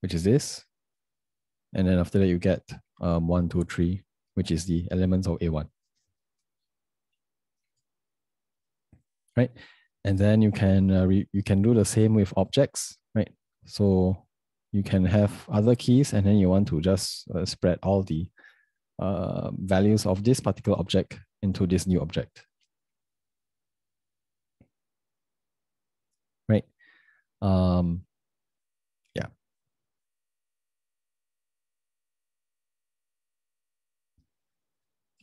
which is this. And then after that, you get um, one, two, three, which is the elements of A1. Right? And then you can uh, you can do the same with objects, right? So you can have other keys, and then you want to just uh, spread all the uh, values of this particular object into this new object. Right? Um, yeah.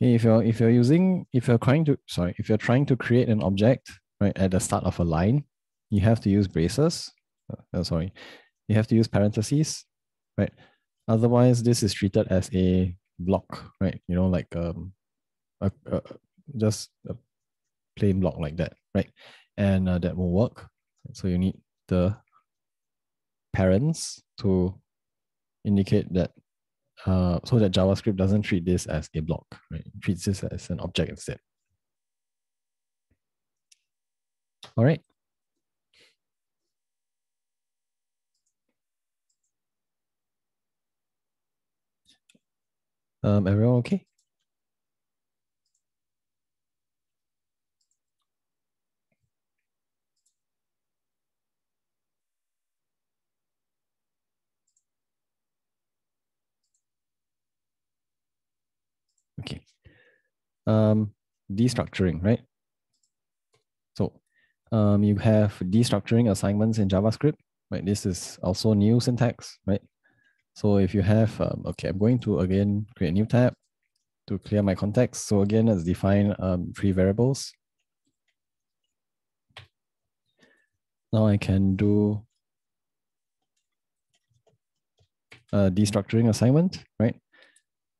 Okay, if you're if you're using if you're trying to sorry if you're trying to create an object right at the start of a line, you have to use braces. Uh, sorry, you have to use parentheses, right? Otherwise, this is treated as a block, right? You know, like um, a, a, just a plain block like that, right? And uh, that will work. So you need the parens to indicate that, uh, so that JavaScript doesn't treat this as a block, right? It treats this as an object instead. All right. Um, everyone okay? Um, destructuring, right? So um, you have destructuring assignments in JavaScript, right? This is also new syntax, right? So if you have, um, okay, I'm going to again create a new tab to clear my context. So again, let's define um, three variables. Now I can do a destructuring assignment, right?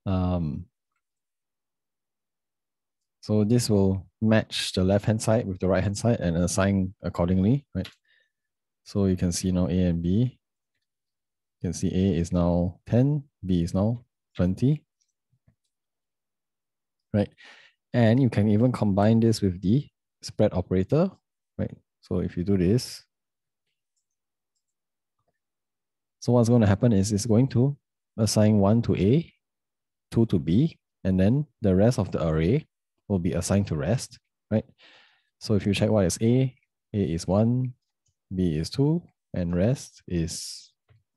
Um, so this will match the left-hand side with the right-hand side and assign accordingly, right? So you can see now A and B. You can see A is now 10, B is now 20, right? And you can even combine this with the spread operator, right? So if you do this, so what's going to happen is it's going to assign one to A, two to B, and then the rest of the array will be assigned to rest, right? So if you check what is A, A is one, B is two, and rest is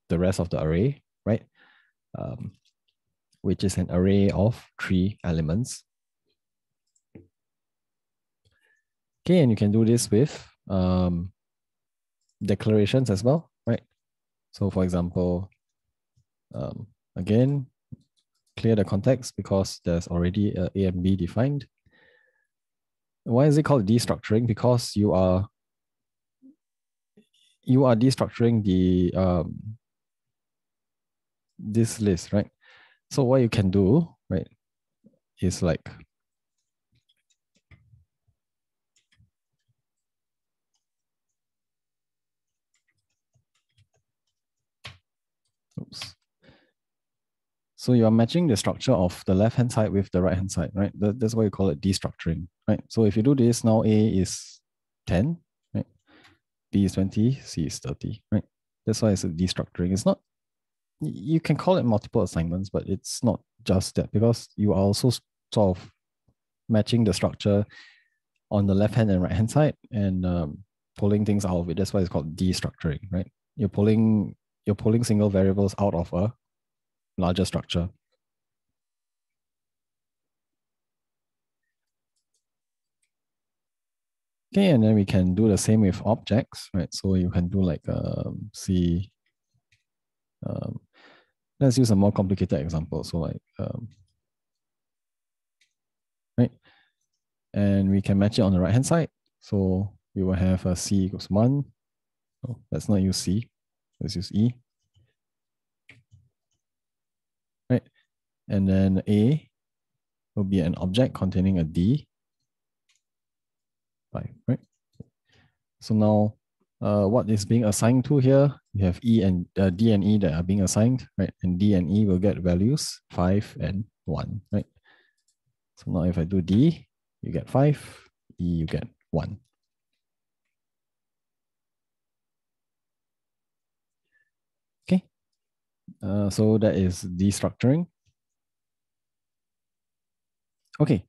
the rest of the array, right? Um, which is an array of three elements. Okay, and you can do this with um, declarations as well, right? So for example, um, again, clear the context because there's already a, a and B defined. Why is it called destructuring? Because you are you are destructuring the um, this list, right? So what you can do, right, is like oops. So you are matching the structure of the left-hand side with the right-hand side, right? That, that's why you call it destructuring, right? So if you do this, now A is 10, right? B is 20, C is 30, right? That's why it's a destructuring. It's not, you can call it multiple assignments, but it's not just that because you are also sort of matching the structure on the left-hand and right-hand side and um, pulling things out of it. That's why it's called destructuring, right? You're pulling you're pulling single variables out of a larger structure. Okay, and then we can do the same with objects, right? So you can do like, um, see, um, let's use a more complicated example. So like, um, right? And we can match it on the right-hand side. So we will have a C equals one. Oh, let's not use C, let's use E. And then A will be an object containing a D. Five, right? So now uh, what is being assigned to here? You have E and uh, D and E that are being assigned, right? And D and E will get values five and one, right? So now if I do D, you get five, E you get one. Okay, uh, so that is destructuring. Okay,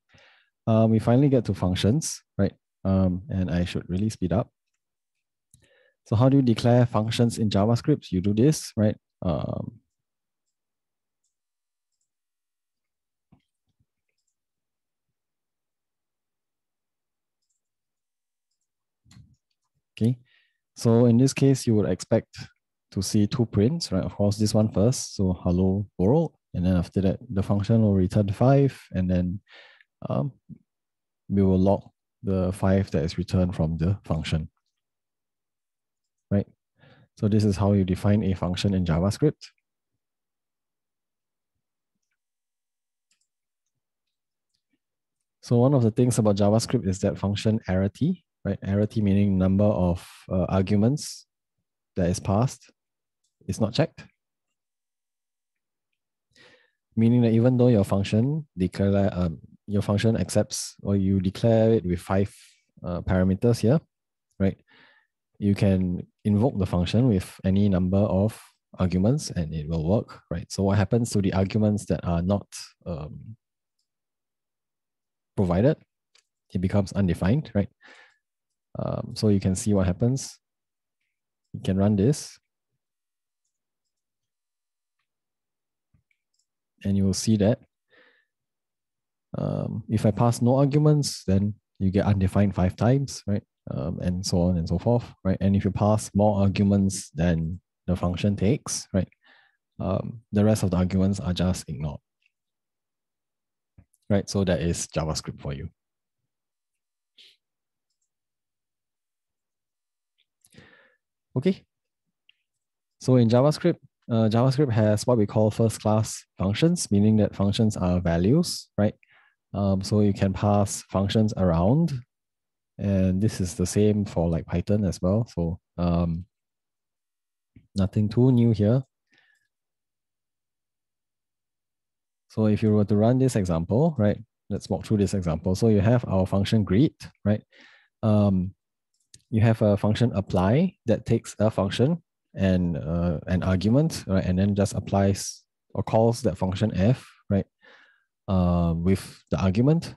um, we finally get to functions, right? Um, and I should really speed up. So how do you declare functions in JavaScript? You do this, right? Um, okay, so in this case, you would expect to see two prints, right? Of course, this one first, so hello world, and then after that, the function will return five, and then um, we will log the five that is returned from the function, right? So this is how you define a function in JavaScript. So one of the things about JavaScript is that function arity, right? Arity meaning number of uh, arguments that is passed is not checked meaning that even though your function declare um, your function accepts or you declare it with five uh, parameters here, right? You can invoke the function with any number of arguments and it will work, right? So what happens to the arguments that are not um, provided? It becomes undefined, right? Um, so you can see what happens. You can run this and you will see that Um, if I pass no arguments, then you get undefined five times, right? Um, and so on and so forth, right? And if you pass more arguments than the function takes, right? Um, the rest of the arguments are just ignored, right? So that is JavaScript for you. Okay. So in JavaScript, uh, JavaScript has what we call first class functions, meaning that functions are values, right? Um, so you can pass functions around. And this is the same for like Python as well. So um, nothing too new here. So if you were to run this example, right, let's walk through this example. So you have our function greet, right? Um, you have a function apply that takes a function and uh, an argument, right, and then just applies or calls that function f, right, uh, with the argument,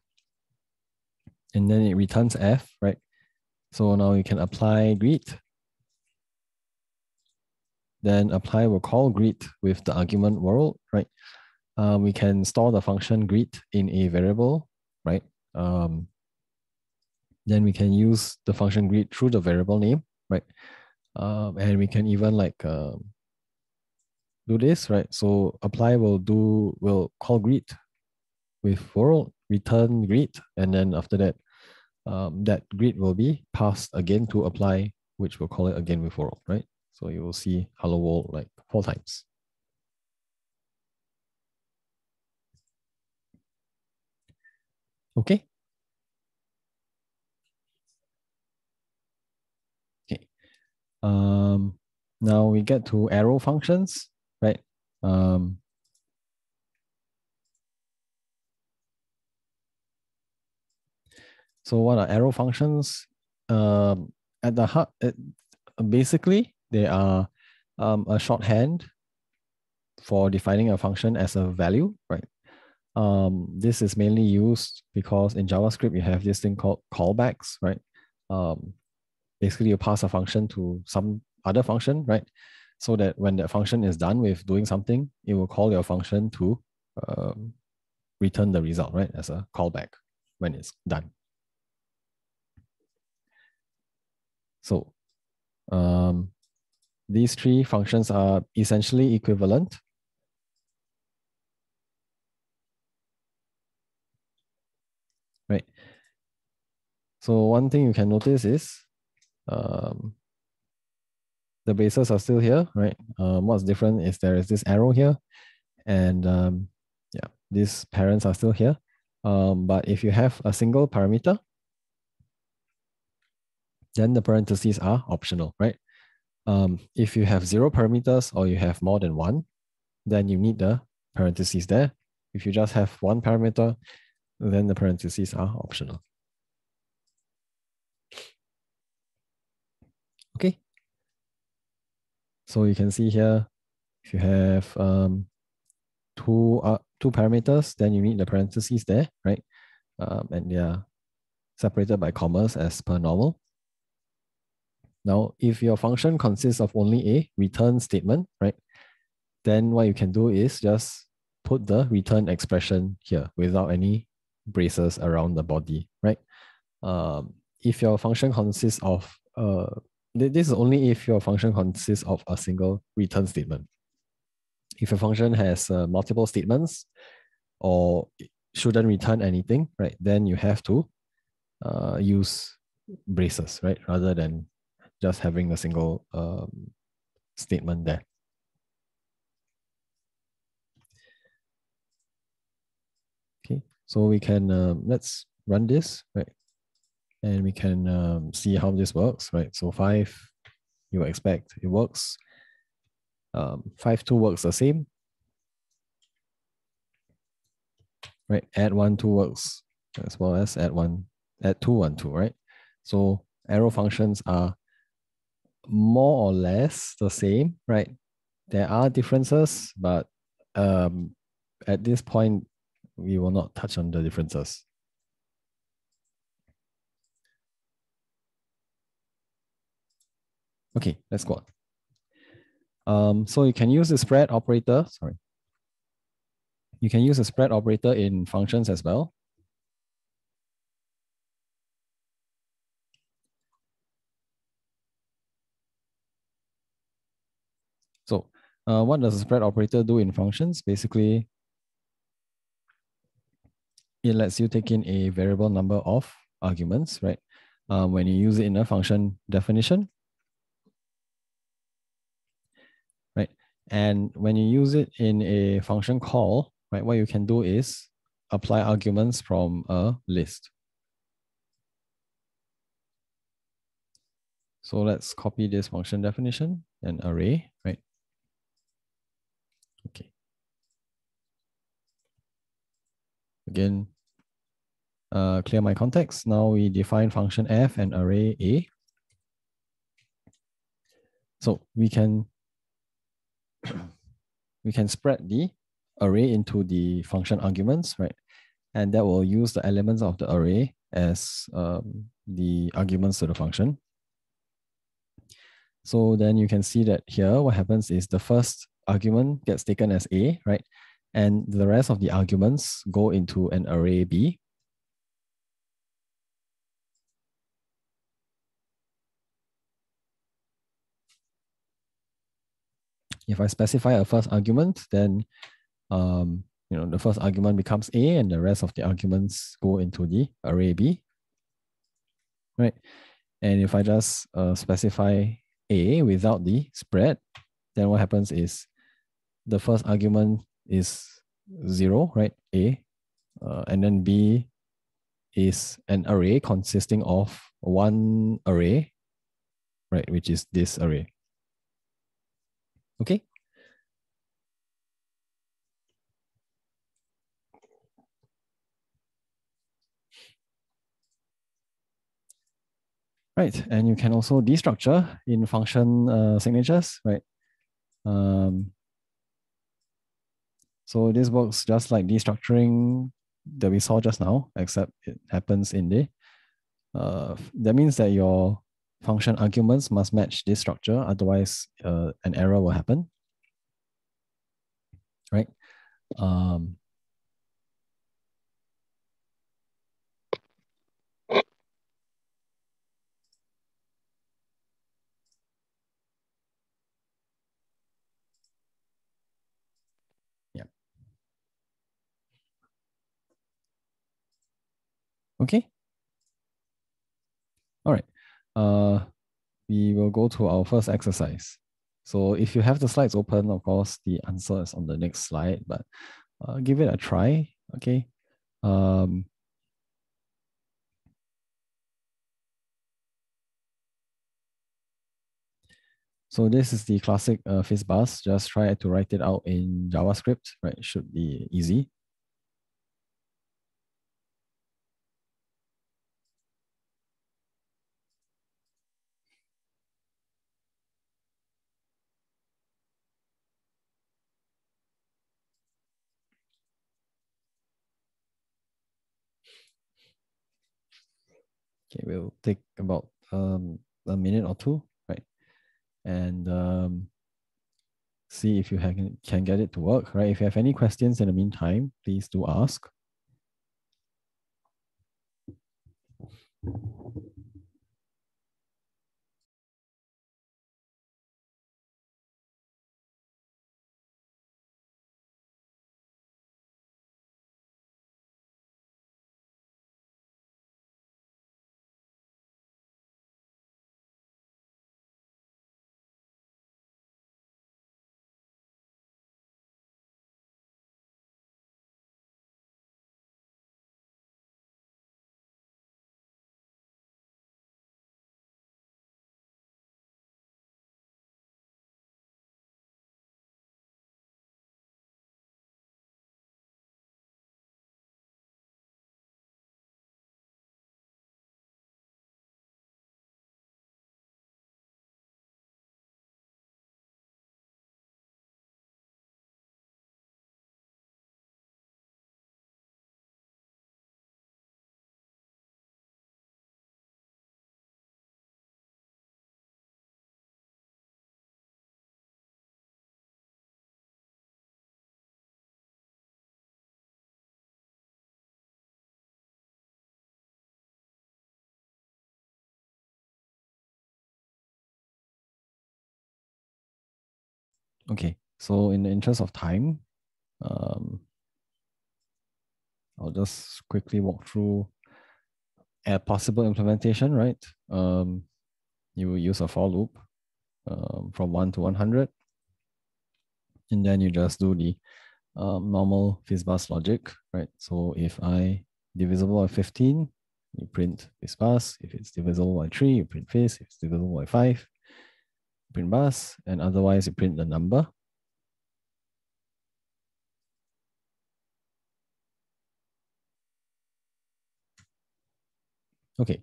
and then it returns f, right. So now you can apply greet. Then apply will call greet with the argument world, right? Um, we can store the function greet in a variable, right? Um, then we can use the function greet through the variable name, right? Um, and we can even like um, do this, right? So apply will do, will call greet with world, return greet, and then after that, um, that greet will be passed again to apply, which will call it again with world, right? So you will see hello world like four times. Okay. Okay. Um, now we get to arrow functions, right? Um, so what are arrow functions? Um, at the heart, it, basically, they are um, a shorthand for defining a function as a value, right? Um, this is mainly used because in JavaScript, you have this thing called callbacks, right? Um, basically, you pass a function to some other function, right? So that when that function is done with doing something, it will call your function to um, return the result, right? As a callback when it's done. So um, these three functions are essentially equivalent right? So one thing you can notice is um, the bases are still here, right? Um, what's different is there is this arrow here, and um, yeah, these parens are still here. Um, but if you have a single parameter, then the parentheses are optional, right? Um, if you have zero parameters or you have more than one, then you need the parentheses there. If you just have one parameter, then the parentheses are optional. So you can see here, if you have um, two, uh, two parameters, then you need the parentheses there, right? Um, and they are separated by commas as per normal. Now, if your function consists of only a return statement, right, then what you can do is just put the return expression here without any braces around the body, right? Um, if your function consists of, uh, this is only if your function consists of a single return statement. If your function has uh, multiple statements or shouldn't return anything, right, then you have to uh, use braces, right, rather than just having a single um, statement there. Okay, so we can, um, let's run this, right? And we can um, see how this works, right? So five, you expect it works. Um, five, two works the same. Right, add one, two works as well as add one, add two, one, two, right? So arrow functions are more or less the same, right? There are differences, but um, at this point, we will not touch on the differences. Okay, let's go on. Um, so you can use the spread operator, sorry. You can use the spread operator in functions as well. So uh, what does the spread operator do in functions? Basically, it lets you take in a variable number of arguments, right? Um, when you use it in a function definition, And when you use it in a function call, right, what you can do is apply arguments from a list. So let's copy this function definition, an array, right? Okay. Again, uh, clear my context. Now we define function f and array a. So we can we can spread the array into the function arguments, right? And that will use the elements of the array as um, the arguments to the function. So then you can see that here, what happens is the first argument gets taken as A, right? And the rest of the arguments go into an array B. If I specify a first argument, then um, you know the first argument becomes A and the rest of the arguments go into the array B. Right. And if I just uh, specify A without the spread, then what happens is the first argument is zero, right? A. Uh, and then B is an array consisting of one array, right? Which is this array. Okay. Right, and you can also destructure in function uh, signatures, right? Um, so this works just like destructuring that we saw just now, except it happens in the, uh, that means that your function arguments must match this structure, otherwise uh, an error will happen, right? Um, Okay. All right. Uh, we will go to our first exercise. So if you have the slides open, of course, the answer is on the next slide, but uh, give it a try, okay? Um, so this is the classic uh, bus. Just try to write it out in JavaScript, right? It should be easy. Okay, we'll take about um, a minute or two, right? And um, see if you can, can get it to work, right? If you have any questions in the meantime, please do ask. Okay, So in the interest of time, um, I'll just quickly walk through a possible implementation, right? Um, you will use a for loop um, from 1 to 100. And then you just do the um, normal FizzBuzz logic, right? So if I divisible by 15, you print FizzBuzz. If it's divisible by 3, you print Fizz. If it's divisible by 5, you print Buzz. And otherwise, you print the number. Okay,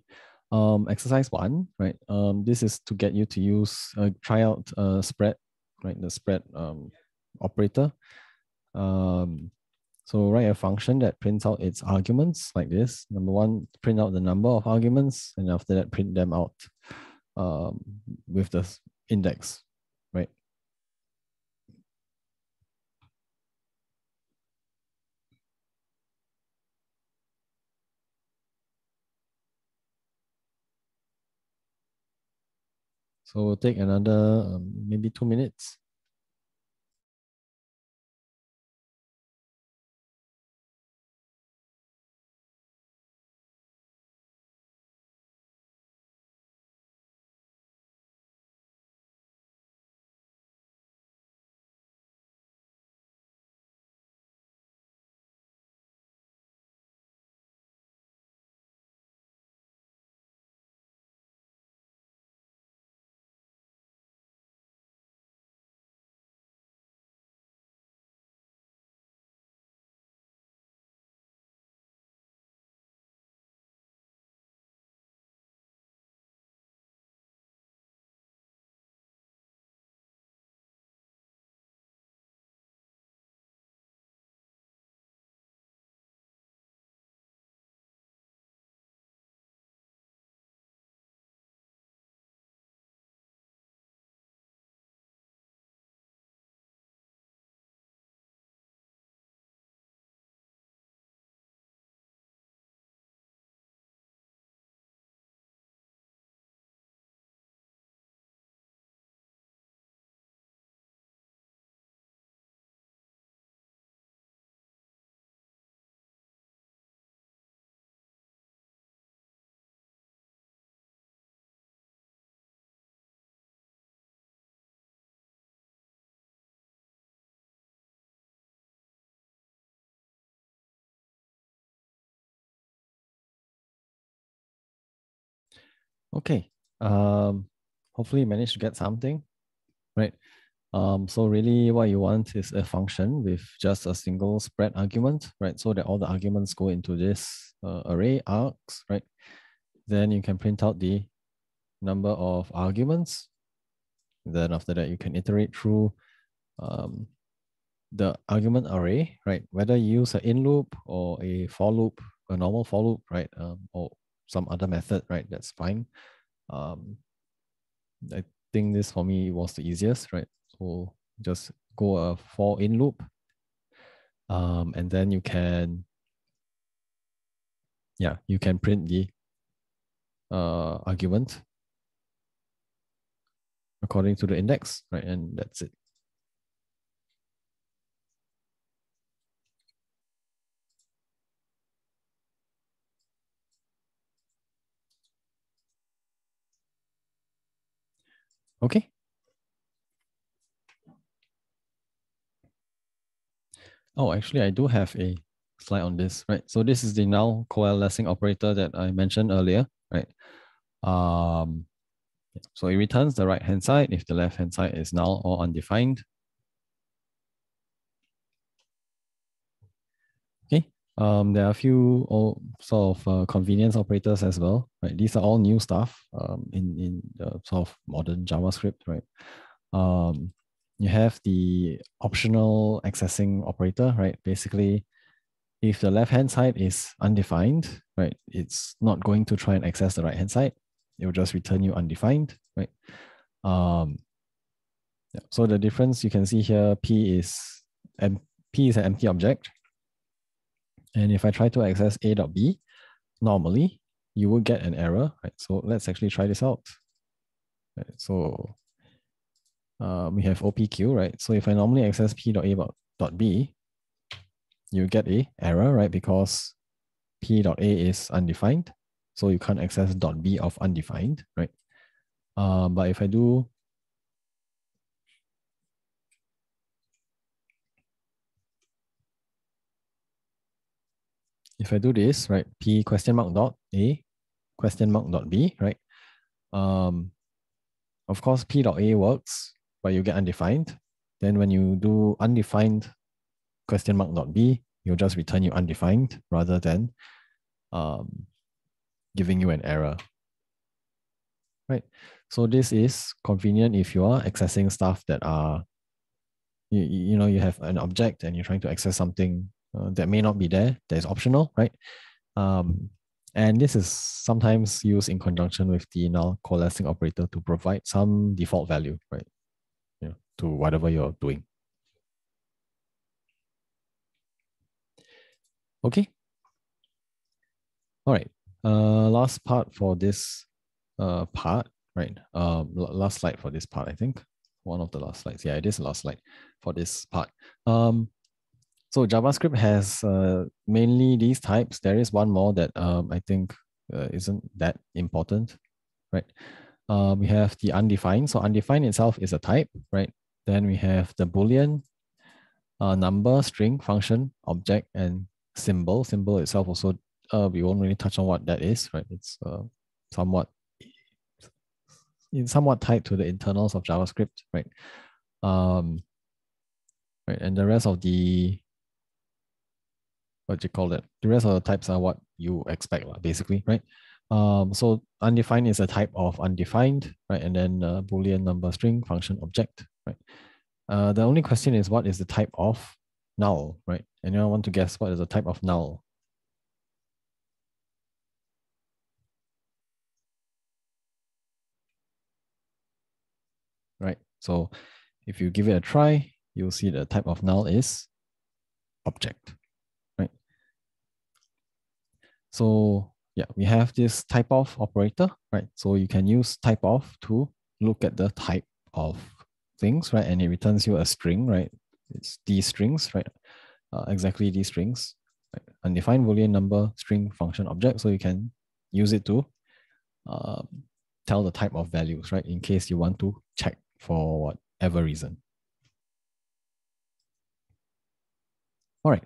um, exercise one, right? Um, this is to get you to use, uh, try out uh, spread, right? The spread um, operator. Um, so write a function that prints out its arguments like this. Number one, print out the number of arguments, and after that, print them out um, with the index, right? So we'll take another um, maybe two minutes. Okay. Um, hopefully you managed to get something, right? Um, so really what you want is a function with just a single spread argument, right? So that all the arguments go into this uh, array args, right? Then you can print out the number of arguments. Then after that, you can iterate through um, the argument array, right? Whether you use an in loop or a for loop, a normal for loop, right? Um, or some other method, right? That's fine. Um, I think this for me was the easiest, right? So just go a for in loop. Um, and then you can, yeah, you can print the uh, argument according to the index, right? And that's it. Okay. Oh, actually, I do have a slide on this, right? So this is the null coalescing operator that I mentioned earlier, right? Um, so it returns the right-hand side if the left-hand side is null or undefined. Okay, um, there are a few sort of uh, convenience operators as well, right? These are all new stuff um, in, in the sort of modern JavaScript, right? Um, you have the optional accessing operator, right? Basically, if the left-hand side is undefined, right, it's not going to try and access the right-hand side. It will just return you undefined, right? Um, yeah. So the difference you can see here, P is, M, P is an empty object, and if I try to access a dot b, normally you will get an error, right? So let's actually try this out. Right, so uh, we have OPQ, right? So if I normally access p.a.b, you get a error, right? Because p.a is undefined. So you can't access dot .b of undefined, right? Uh, but if I do if I do this, right, p question mark dot a question mark dot b, right? Um, of course, p dot a works, but you get undefined. Then when you do undefined question mark dot b, you'll just return you undefined rather than um, giving you an error. Right. So this is convenient if you are accessing stuff that are, you, you know, you have an object and you're trying to access something uh, that may not be there, that is optional, right? Um, and this is sometimes used in conjunction with the null coalescing operator to provide some default value, right? You know, to whatever you're doing. Okay. All right. Uh, last part for this uh, part, right? Um, last slide for this part, I think. One of the last slides. Yeah, it is the last slide for this part. Um, so JavaScript has uh, mainly these types. There is one more that um, I think uh, isn't that important, right? Uh, we have the undefined. So undefined itself is a type, right? Then we have the Boolean, uh, number, string, function, object, and symbol. Symbol itself also, uh, we won't really touch on what that is, right? It's uh, somewhat, it's somewhat tied to the internals of JavaScript, right? Um, right, and the rest of the what you call it. The rest of the types are what you expect, basically, right? Um, so undefined is a type of undefined, right? And then uh, Boolean number string function object, right? Uh, the only question is what is the type of null, right? Anyone want to guess what is the type of null? Right, so if you give it a try, you'll see the type of null is object. So yeah, we have this type of operator, right? So you can use type of to look at the type of things, right? And it returns you a string, right? It's these strings, right? Uh, exactly these strings, right? undefined boolean number string function object. So you can use it to uh, tell the type of values, right? In case you want to check for whatever reason. All right.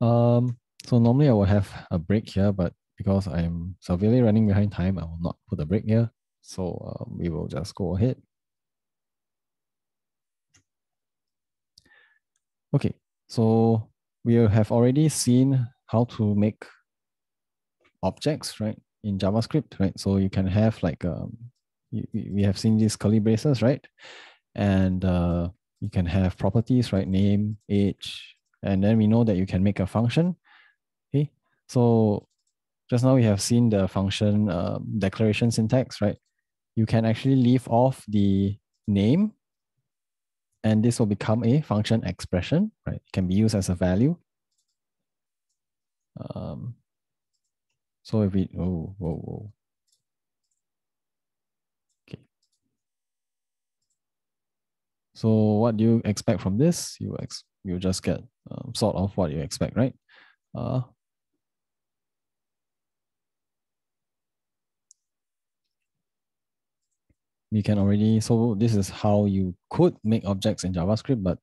Um, so normally I will have a break here, but because I'm severely running behind time, I will not put a break here. So uh, we will just go ahead. Okay, so we have already seen how to make objects, right, in JavaScript, right? So you can have like, um, we have seen these curly braces, right? And uh, you can have properties, right? Name, age, and then we know that you can make a function so just now we have seen the function uh, declaration syntax, right? You can actually leave off the name and this will become a function expression, right? It can be used as a value. Um, so if we, oh, whoa, whoa. Okay. So what do you expect from this? You ex you just get um, sort of what you expect, right? Uh, you can already, so this is how you could make objects in JavaScript, but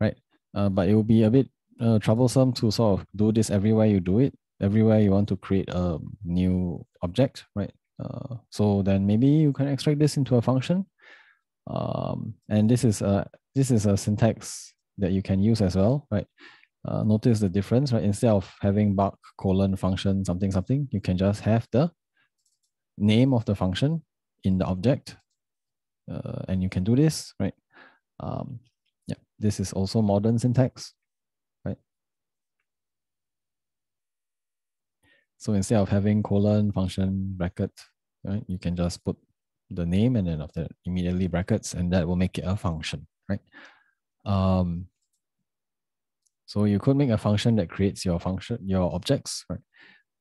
right, uh, but it will be a bit uh, troublesome to sort of do this everywhere you do it, everywhere you want to create a new object, right? Uh, so then maybe you can extract this into a function. Um, and this is a this is a syntax that you can use as well, right? Uh, notice the difference, right? Instead of having buck colon function something something, you can just have the name of the function in the object. Uh, and you can do this, right? Um, yeah, this is also modern syntax, right? So instead of having colon function bracket, right, you can just put the name and then after immediately brackets, and that will make it a function, right? Um, so you could make a function that creates your function, your objects, right?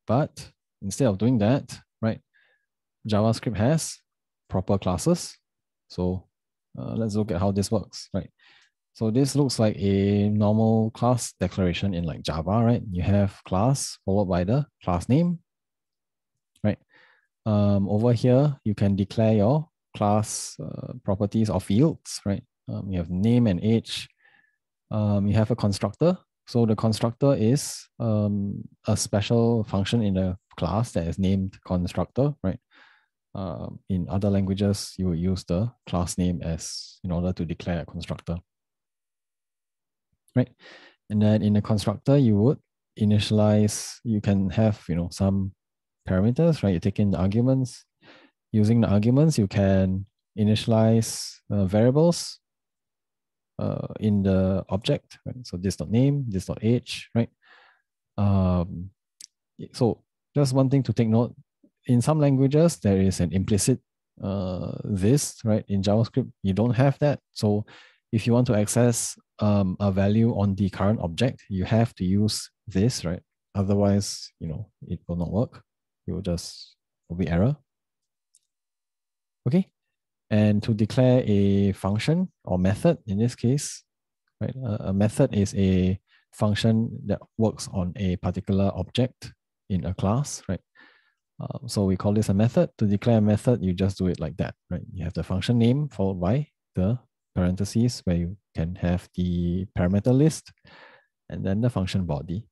But instead of doing that, right, JavaScript has proper classes, So uh, let's look at how this works, right? So this looks like a normal class declaration in like Java, right? You have class followed by the class name, right? Um, over here, you can declare your class uh, properties or fields, right? Um, you have name and age. Um, you have a constructor. So the constructor is um, a special function in the class that is named constructor, right? Uh, in other languages, you will use the class name as in order to declare a constructor right? And then in the constructor, you would initialize, you can have, you know, some parameters, right? You take in the arguments. Using the arguments, you can initialize uh, variables uh, in the object, right? So this dot name, this dot age, right? Um, so just one thing to take note, in some languages, there is an implicit uh, this, right? In JavaScript, you don't have that. So if you want to access um, a value on the current object, you have to use this, right? Otherwise, you know, it will not work. It will just will be error. Okay. And to declare a function or method in this case, right? A, a method is a function that works on a particular object in a class, right? Uh, so we call this a method. To declare a method, you just do it like that, right? You have the function name followed by the parentheses where you can have the parameter list and then the function body.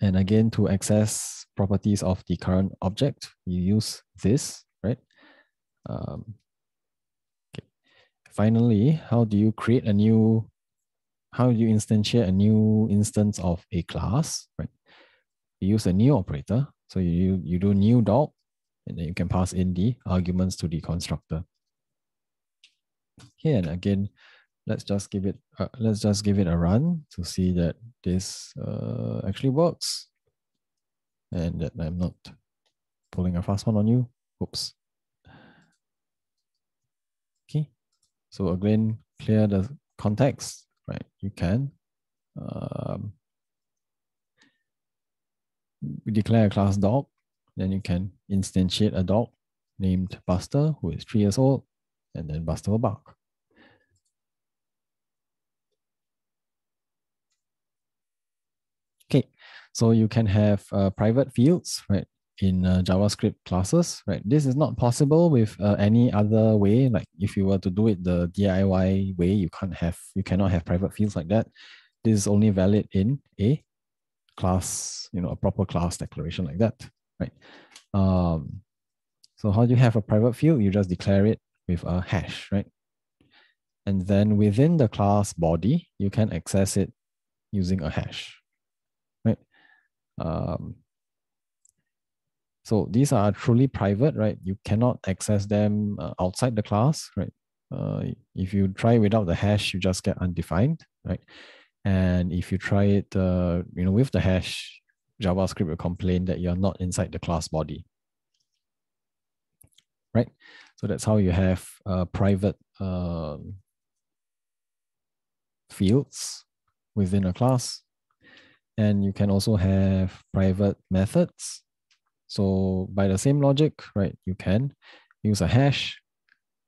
And again, to access properties of the current object, you use this, right? Um, okay. Finally, how do you create a new, how do you instantiate a new instance of a class, right? You use a new operator. So you, you do new dog, and then you can pass in the arguments to the constructor. Okay, and again, let's just give it uh, let's just give it a run to see that this uh, actually works and that I'm not pulling a fast one on you. Oops. Okay, so again, clear the context, right? You can um, declare a class dog, then you can instantiate a dog named Buster, who is three years old, and then Buster will bark. Okay, so you can have uh, private fields, right, in uh, JavaScript classes, right? This is not possible with uh, any other way. Like if you were to do it the DIY way, you can't have, you cannot have private fields like that. This is only valid in a class, you know, a proper class declaration like that, right? Um, so how do you have a private field? You just declare it with a hash, right? And then within the class body, you can access it using a hash, um, so these are truly private, right? You cannot access them uh, outside the class, right? Uh, if you try without the hash, you just get undefined, right? And if you try it, uh, you know, with the hash, JavaScript will complain that you're not inside the class body, right? So that's how you have uh, private um, fields within a class and you can also have private methods. So by the same logic, right, you can use a hash.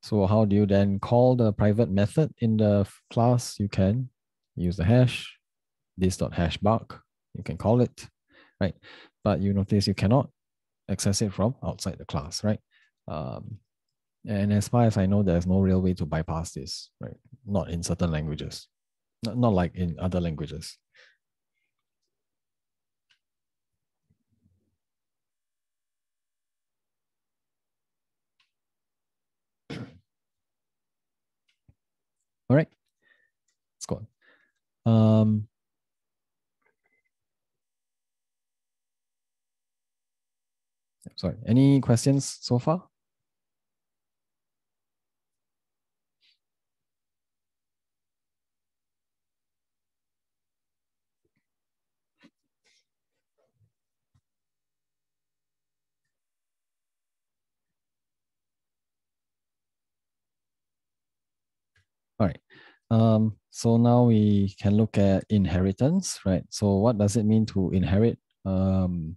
So how do you then call the private method in the class? You can use the hash, this dot hash bark, you can call it, right? But you notice you cannot access it from outside the class, right? Um, and as far as I know, there's no real way to bypass this, right? Not in certain languages, not, not like in other languages. All right. Um, sorry, any questions so far? All right. Um, so now we can look at inheritance, right? So what does it mean to inherit? Um,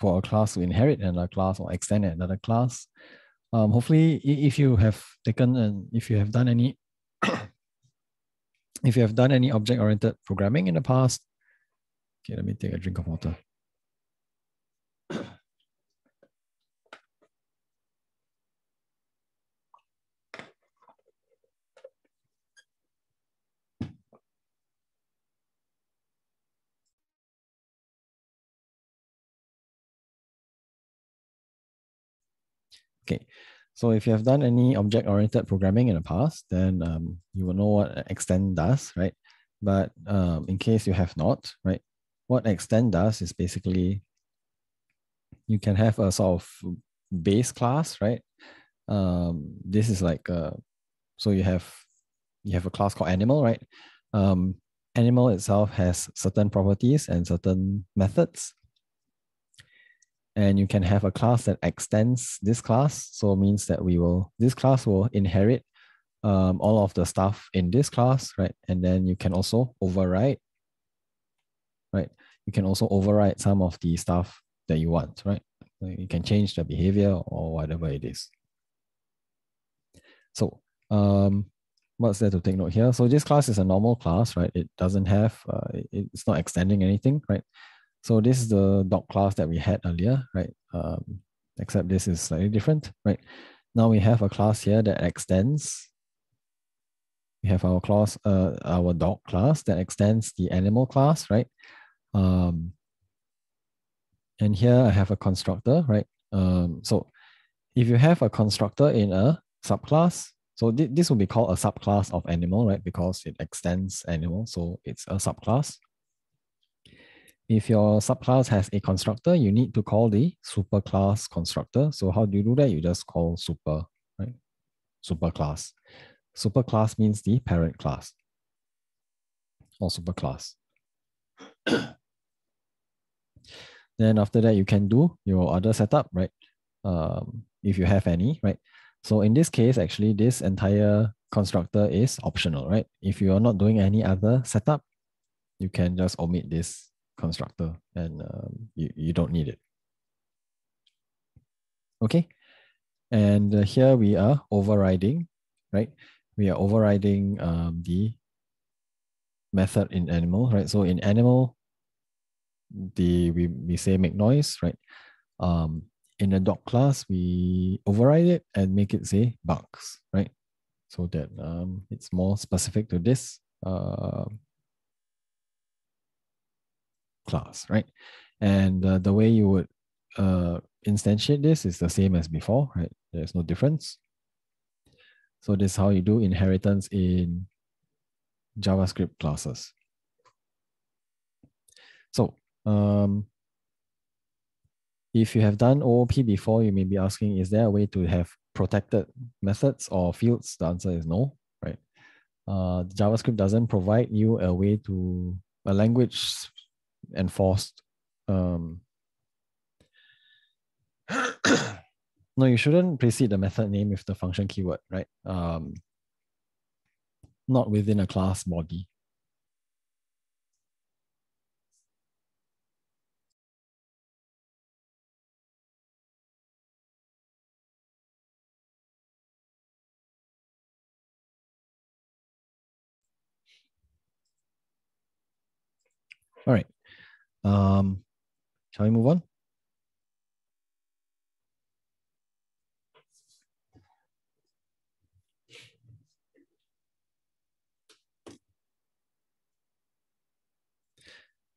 for a class to inherit another class or extend another class. um, hopefully if you have taken and if you have done any if you have done any object-oriented programming in the past, okay, let me take a drink of water. Okay, so if you have done any object-oriented programming in the past, then um, you will know what extend does, right? But um, in case you have not, right, what extend does is basically you can have a sort of base class, right? Um, this is like a, so you have you have a class called animal, right? Um, animal itself has certain properties and certain methods and you can have a class that extends this class. So it means that we will, this class will inherit um, all of the stuff in this class, right? And then you can also override, right? You can also override some of the stuff that you want, right? You can change the behavior or whatever it is. So um, what's there to take note here? So this class is a normal class, right? It doesn't have, uh, it's not extending anything, right? So this is the dog class that we had earlier, right? Um, except this is slightly different, right? Now we have a class here that extends. We have our class, uh, our dog class that extends the animal class, right? Um, and here I have a constructor, right? Um, so if you have a constructor in a subclass, so th this will be called a subclass of animal, right? Because it extends animal, so it's a subclass. If your subclass has a constructor, you need to call the superclass constructor. So how do you do that? You just call super, right? Superclass. Superclass means the parent class or superclass. then after that, you can do your other setup, right? Um, if you have any, right? So in this case, actually, this entire constructor is optional, right? If you are not doing any other setup, you can just omit this constructor and um, you, you don't need it. Okay, and uh, here we are overriding, right? We are overriding um, the method in animal, right? So in animal, the we, we say make noise, right? Um, in the dog class, we override it and make it say barks, right? So that um, it's more specific to this uh, class, right? And uh, the way you would uh, instantiate this is the same as before, right? There's no difference. So this is how you do inheritance in JavaScript classes. So um, if you have done OOP before, you may be asking, is there a way to have protected methods or fields? The answer is no, right? Uh, JavaScript doesn't provide you a way to, a language enforced um, no you shouldn't precede the method name with the function keyword right um, not within a class body All right. Um, shall we move on?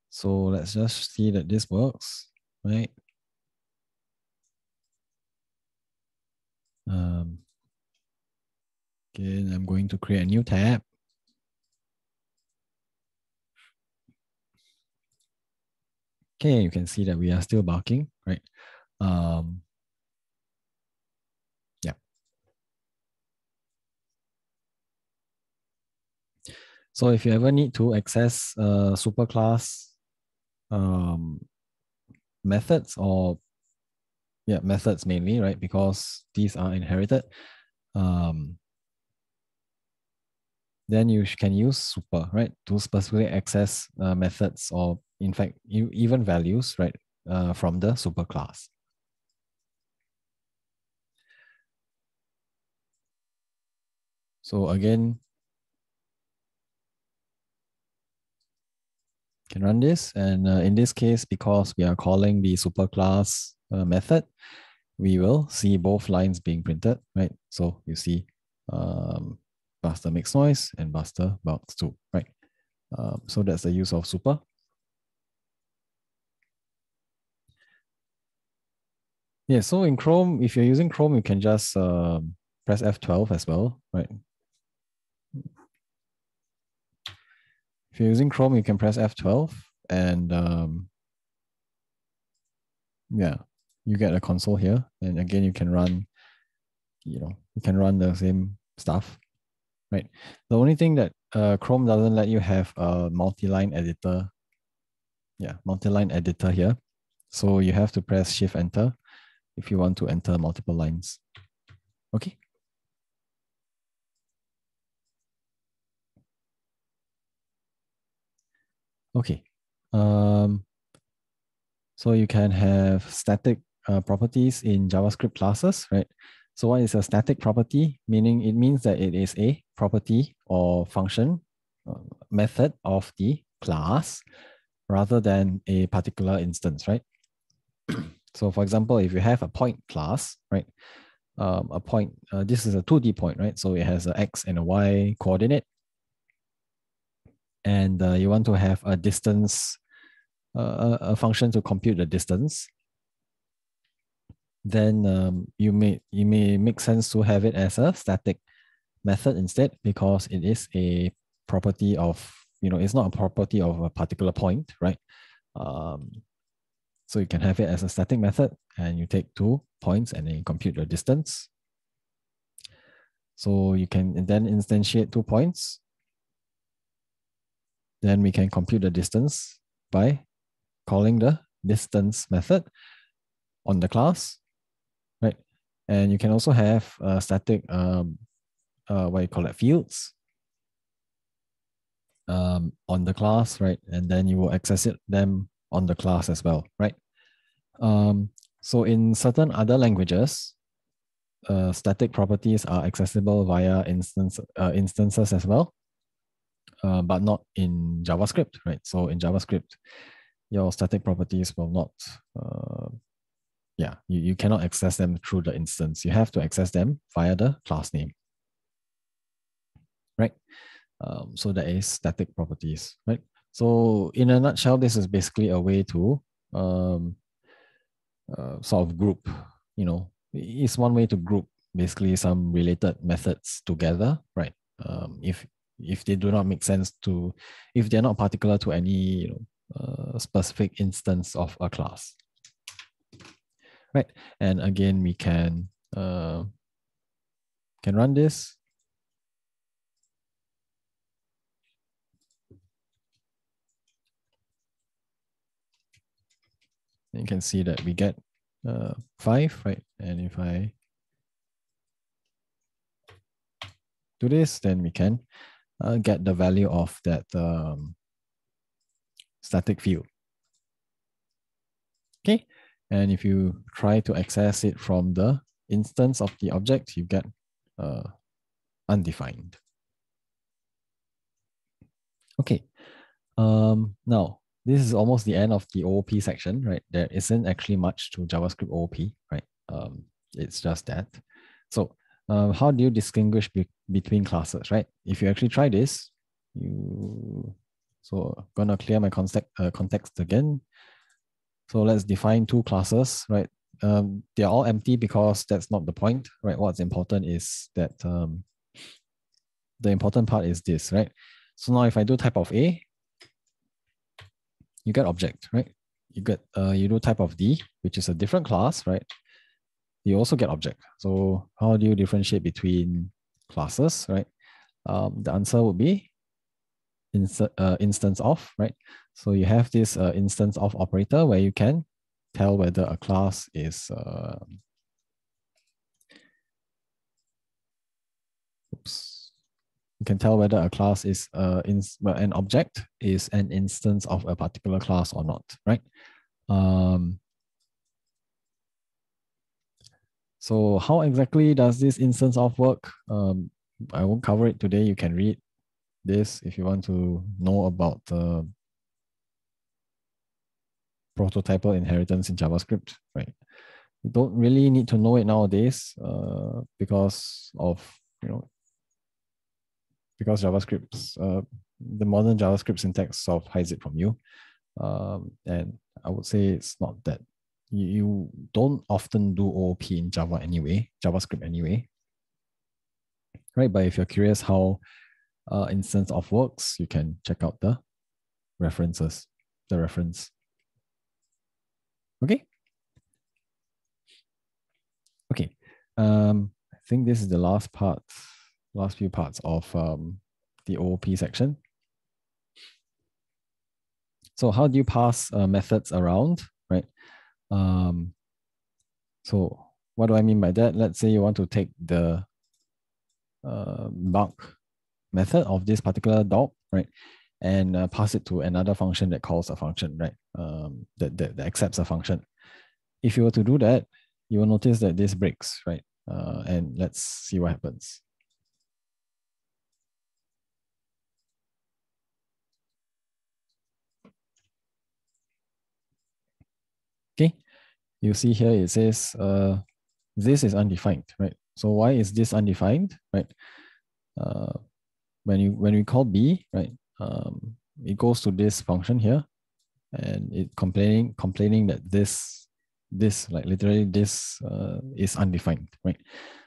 So let's just see that this works, right? Um, again, I'm going to create a new tab. Okay, you can see that we are still barking, right? Um, yeah. So if you ever need to access uh, superclass um, methods or yeah methods mainly, right? Because these are inherited. Um, then you can use super, right, to specifically access uh, methods or in fact, even values, right, uh, from the superclass. So again, can run this. And uh, in this case, because we are calling the superclass uh, method, we will see both lines being printed, right? So you see um, Buster makes noise and Buster barks too, right? Um, so that's the use of super. Yeah, so in Chrome, if you're using Chrome, you can just um, press F12 as well, right? If you're using Chrome, you can press F12 and um, yeah, you get a console here. And again, you can run, you know, you can run the same stuff, right? The only thing that uh, Chrome doesn't let you have a multi-line editor. Yeah, multi-line editor here. So you have to press Shift Enter if you want to enter multiple lines. Okay. Okay. Um, so you can have static uh, properties in JavaScript classes, right? So what is a static property? Meaning it means that it is a property or function uh, method of the class rather than a particular instance, right? So for example, if you have a point class, right? Um, a point, uh, this is a 2D point, right? So it has a X and a Y coordinate. And uh, you want to have a distance, uh, a function to compute the distance then um, you may you may make sense to have it as a static method instead because it is a property of you know it's not a property of a particular point right um, so you can have it as a static method and you take two points and then you compute the distance so you can then instantiate two points then we can compute the distance by calling the distance method on the class right? and you can also have static, um, uh, what you call it, fields um, on the class, right? And then you will access it them on the class as well, right? Um, so in certain other languages, uh, static properties are accessible via instance uh, instances as well, uh, but not in JavaScript, right? So in JavaScript, your static properties will not uh, yeah, you, you cannot access them through the instance. You have to access them via the class name, right? Um, so that is static properties, right? So in a nutshell, this is basically a way to um, uh, sort of group, you know, it's one way to group basically some related methods together, right? Um, if if they do not make sense to, if they're not particular to any you know, uh, specific instance of a class right? And again, we can uh, can run this. You can see that we get uh, five, right? And if I do this, then we can uh, get the value of that um, static field. Okay, and if you try to access it from the instance of the object, you get uh, undefined. Okay, um, now this is almost the end of the OOP section, right? There isn't actually much to JavaScript OOP, right? Um, it's just that. So um, how do you distinguish be between classes, right? If you actually try this, you, so I'm gonna clear my context, uh, context again. So let's define two classes, right? Um, they're all empty because that's not the point, right? What's important is that um, the important part is this, right? So now if I do type of A, you get object, right? You get uh, you do type of D, which is a different class, right? You also get object. So how do you differentiate between classes, right? Um, the answer would be inst uh, instance of, right? So you have this uh, instance of operator where you can tell whether a class is uh, you can tell whether a class is uh, in, an object is an instance of a particular class or not, right? Um, so how exactly does this instance of work? Um, I won't cover it today. You can read this if you want to know about the prototypal inheritance in JavaScript, right? You don't really need to know it nowadays uh, because of, you know, because JavaScript's uh, the modern JavaScript syntax sort of hides it from you. Um, and I would say it's not that you, you don't often do OOP in Java anyway, JavaScript anyway. Right, but if you're curious how uh, instance of works, you can check out the references, the reference. Okay. Okay. Um, I think this is the last part, last few parts of um, the OOP section. So how do you pass uh, methods around, right? Um, so what do I mean by that? Let's say you want to take the uh, method of this particular dog, right? And uh, pass it to another function that calls a function, right? Um, that, that, that accepts a function. If you were to do that, you will notice that this breaks, right? Uh, and let's see what happens. Okay, you see here it says uh, this is undefined, right? So why is this undefined, right? Uh, when you when we call b, right, um, it goes to this function here, and it complaining complaining that this this like literally this uh, is undefined, right?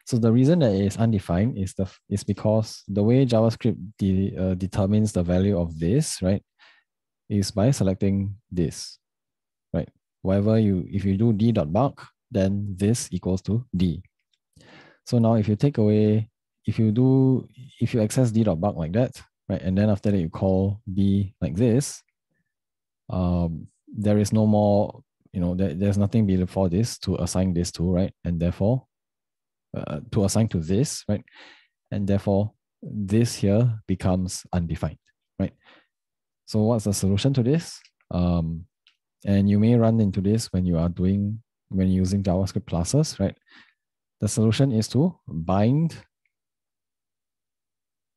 So the reason that it is undefined is the is because the way JavaScript de, uh, determines the value of this, right, is by selecting this? Whatever you, if you do d dot bark, then this equals to d. So now if you take away, if you do, if you access d dot bark like that, right, and then after that you call b like this, um, there is no more, you know, there, there's nothing before this to assign this to, right? And therefore, uh, to assign to this, right? And therefore, this here becomes undefined, right? So what's the solution to this? Um, and you may run into this when you are doing, when using JavaScript classes, right? The solution is to bind,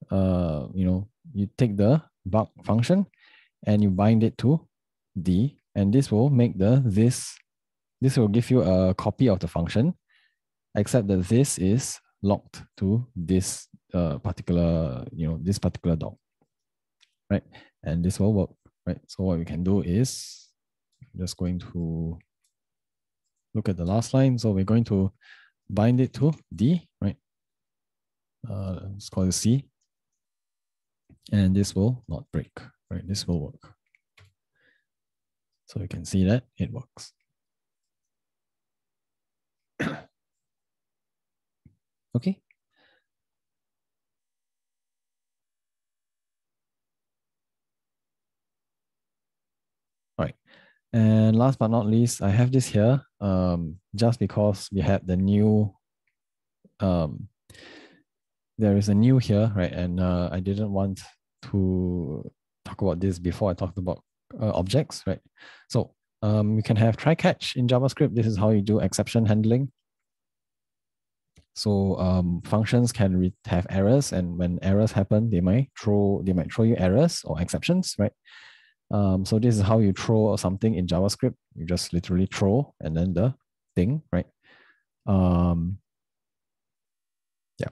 uh, you know, you take the bark function and you bind it to D, and this will make the this, this will give you a copy of the function, except that this is locked to this uh, particular, you know, this particular dog, right? And this will work, right? So what we can do is I'm just going to look at the last line. So we're going to bind it to D, right? Uh, let's call it C. And this will not break, right? This will work. So you can see that it works. okay. And last but not least, I have this here um, just because we had the new, um, there is a new here, right? And uh, I didn't want to talk about this before I talked about uh, objects, right? So um, you can have try catch in JavaScript. This is how you do exception handling. So um, functions can have errors, and when errors happen, they might throw they might throw you errors or exceptions, right? Um, so this is how you throw something in JavaScript. You just literally throw and then the thing, right? Um, yeah.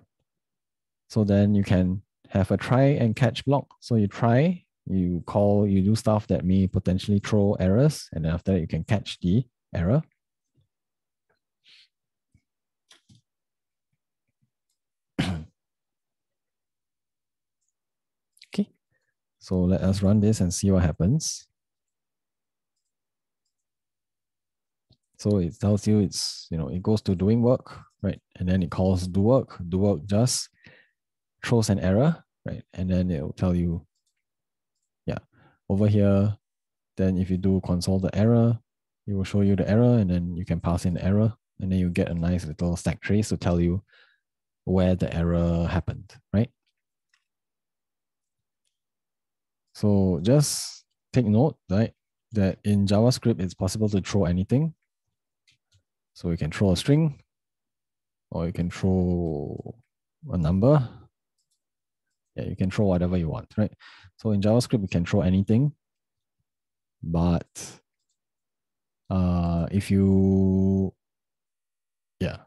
So then you can have a try and catch block. So you try, you call, you do stuff that may potentially throw errors, and then after that you can catch the error. So let us run this and see what happens. So it tells you it's, you know, it goes to doing work, right? And then it calls do work. Do work just throws an error, right? And then it will tell you, yeah, over here, then if you do console the error, it will show you the error and then you can pass in the error and then you get a nice little stack trace to tell you where the error happened, right? So just take note, right, that in JavaScript, it's possible to throw anything. So you can throw a string, or you can throw a number, yeah, you can throw whatever you want, right? So in JavaScript, you can throw anything, but uh, if you, yeah,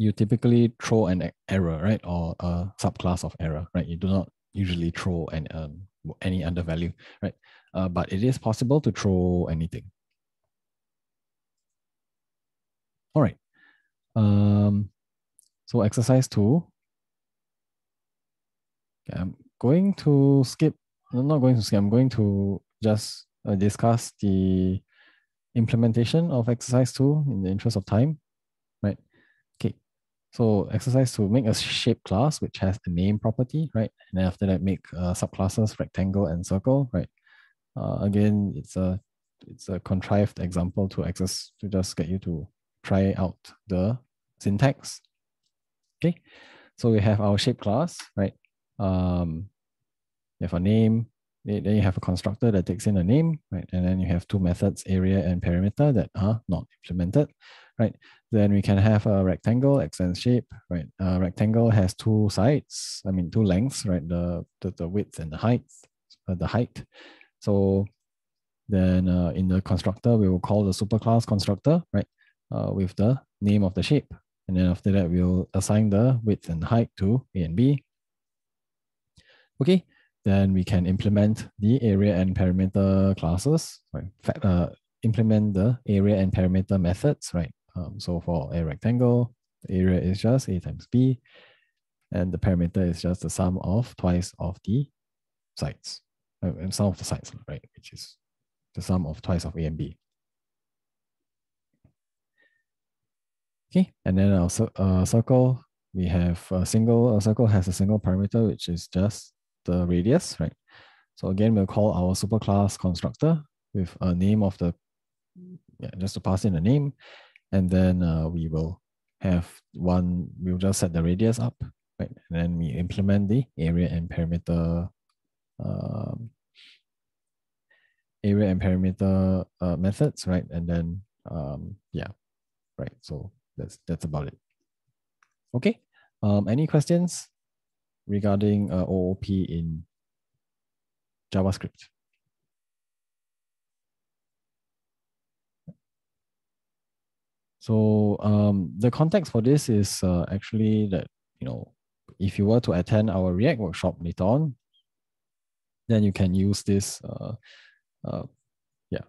you typically throw an error, right, or a subclass of error, right? You do not usually throw an um, any undervalue, right? Uh, but it is possible to throw anything. All right. Um, so exercise two. Okay, I'm going to skip. I'm not going to skip. I'm going to just uh, discuss the implementation of exercise two in the interest of time. So exercise to make a shape class which has a name property, right? And after that, make uh, subclasses rectangle and circle, right? Uh, again, it's a it's a contrived example to access to just get you to try out the syntax. Okay, so we have our shape class, right? Um, you have a name, then you have a constructor that takes in a name, right? And then you have two methods, area and perimeter, that are not implemented, right? Then we can have a rectangle, extend shape, right? A rectangle has two sides, I mean two lengths, right? The the, the width and the height, uh, the height. So then uh, in the constructor, we will call the superclass constructor, right? Uh, with the name of the shape. And then after that, we'll assign the width and height to A and B. Okay, then we can implement the area and perimeter classes, right? Uh, implement the area and perimeter methods, right? Um, so for a rectangle, the area is just A times B, and the perimeter is just the sum of twice of the sides uh, and sum of the sides, right? Which is the sum of twice of A and B. Okay, and then our uh, circle, we have a single, a circle has a single parameter, which is just the radius, right? So again, we'll call our superclass constructor with a name of the, yeah, just to pass in a name. And then uh, we will have one, we'll just set the radius up, right? And then we implement the area and perimeter um, area and perimeter uh, methods, right? And then, um, yeah, right. So that's that's about it. Okay. Um, any questions regarding uh, OOP in JavaScript? So um, the context for this is uh, actually that you know if you were to attend our React workshop later on, then you can use this uh, uh, yeah,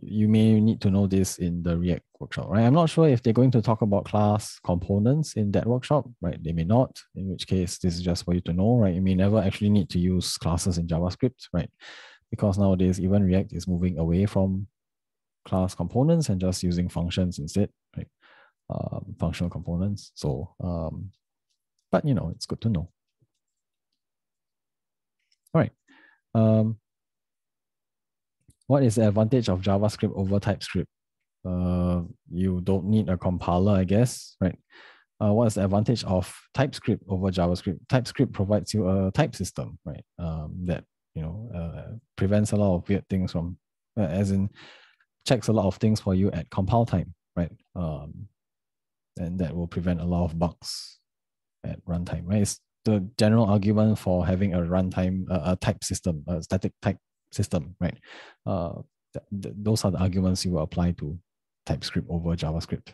you may need to know this in the React workshop, right? I'm not sure if they're going to talk about class components in that workshop, right? They may not, in which case this is just for you to know, right? You may never actually need to use classes in JavaScript, right? Because nowadays even React is moving away from class components and just using functions instead? Um, functional components. So, um, but you know, it's good to know. All right. Um, what is the advantage of JavaScript over TypeScript? Uh, you don't need a compiler, I guess, right? Uh, what is the advantage of TypeScript over JavaScript? TypeScript provides you a type system, right? Um, that you know uh, prevents a lot of weird things from, uh, as in, checks a lot of things for you at compile time, right? Um, and that will prevent a lot of bugs at runtime, right? It's the general argument for having a runtime, uh, a type system, a static type system, right? Uh, th th those are the arguments you will apply to TypeScript over JavaScript.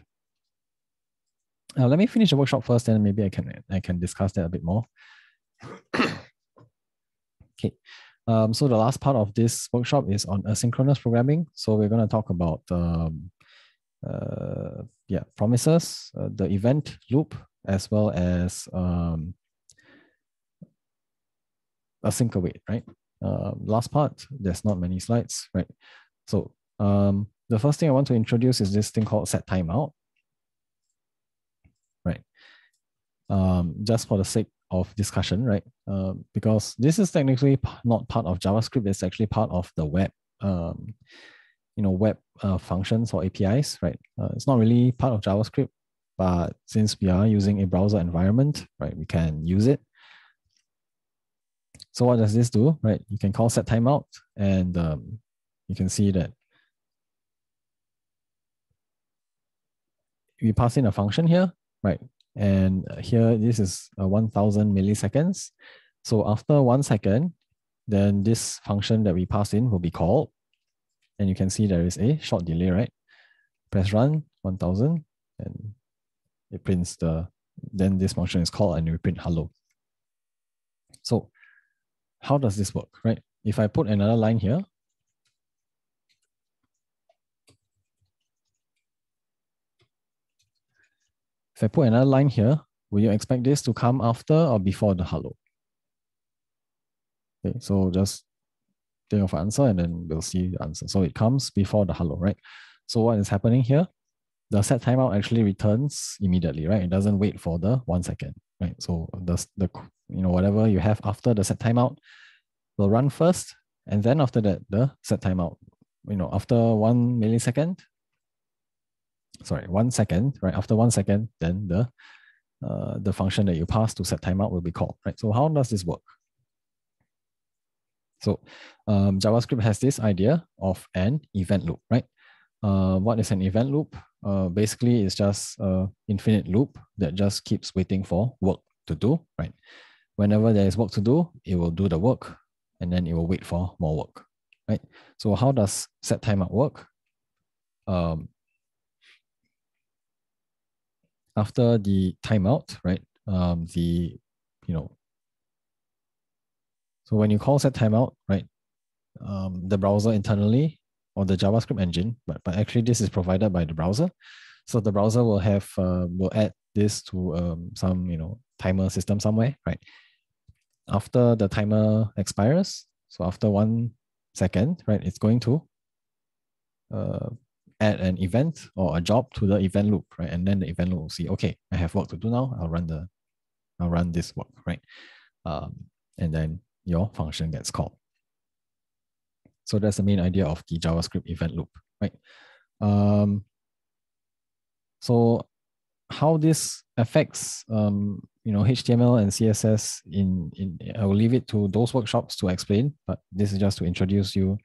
Uh, let me finish the workshop first, and maybe I can I can discuss that a bit more. okay, um, so the last part of this workshop is on asynchronous programming. So we're going to talk about um, yeah promises, uh, the event loop, as well as um, async await, right? uh, last part, there's not many slides, right? So um, the first thing I want to introduce is this thing called set timeout, right? Um, just for the sake of discussion, right? Uh, because this is technically not part of JavaScript, it's actually part of the web, um, you know, web uh, functions or APIs, right? Uh, it's not really part of JavaScript, but since we are using a browser environment, right, we can use it. So what does this do, right? You can call set timeout and um, you can see that we pass in a function here, right? And here, this is uh, 1000 milliseconds. So after one second, then this function that we pass in will be called. And you can see there is a short delay, right? Press run 1000 and it prints the, then this function is called and we print hello. So how does this work, right? If I put another line here, if I put another line here, will you expect this to come after or before the hello? Okay, so just think of an answer and then we'll see the answer. So it comes before the hello, right? So what is happening here? The set timeout actually returns immediately, right? It doesn't wait for the one second, right? So the, the you know whatever you have after the set timeout will run first, and then after that the set timeout. You know, after one millisecond, sorry, one second, right? After one second, then the uh, the function that you pass to set timeout will be called, right? So how does this work? So um, JavaScript has this idea of an event loop, right? Uh, what is an event loop? Uh, basically, it's just an infinite loop that just keeps waiting for work to do, right? Whenever there is work to do, it will do the work and then it will wait for more work, right? So how does set timeout work? Um, after the timeout, right? Um, the, you know, so when you call set timeout, right? Um, the browser internally or the JavaScript engine, but, but actually this is provided by the browser. So the browser will have, uh, will add this to um, some, you know, timer system somewhere, right? After the timer expires, so after one second, right, it's going to uh, add an event or a job to the event loop, right? And then the event loop will see, okay, I have work to do now. I'll run the, I'll run this work, right? Um, and then your function gets called. So that's the main idea of the JavaScript event loop, right? Um, so how this affects um, you know HTML and CSS in in I will leave it to those workshops to explain, but this is just to introduce you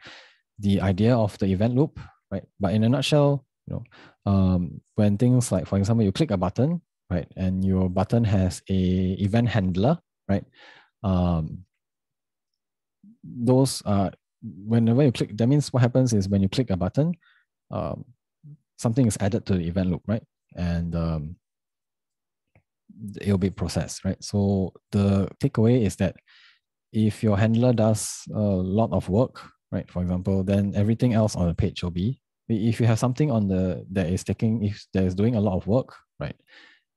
the idea of the event loop, right? But in a nutshell, you know, um, when things like, for example, you click a button, right, and your button has a event handler, right? Um, those are whenever you click, that means what happens is when you click a button, um, something is added to the event loop, right? And um, it'll be processed, right? So the takeaway is that if your handler does a lot of work, right? For example, then everything else on the page will be. If you have something on the that is taking, if that is doing a lot of work, right?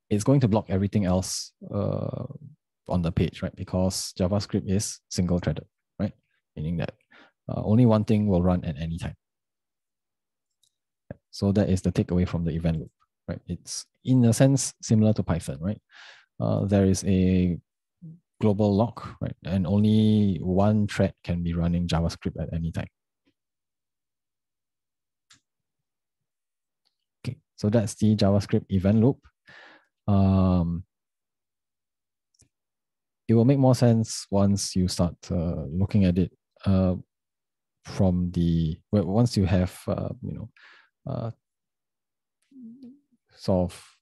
It's going to block everything else uh, on the page, right? Because JavaScript is single threaded? Meaning that uh, only one thing will run at any time. So that is the takeaway from the event loop, right? It's in a sense similar to Python, right? Uh, there is a global lock, right? And only one thread can be running JavaScript at any time. Okay, so that's the JavaScript event loop. Um, it will make more sense once you start uh, looking at it uh, from the once you have uh, you know uh, sort of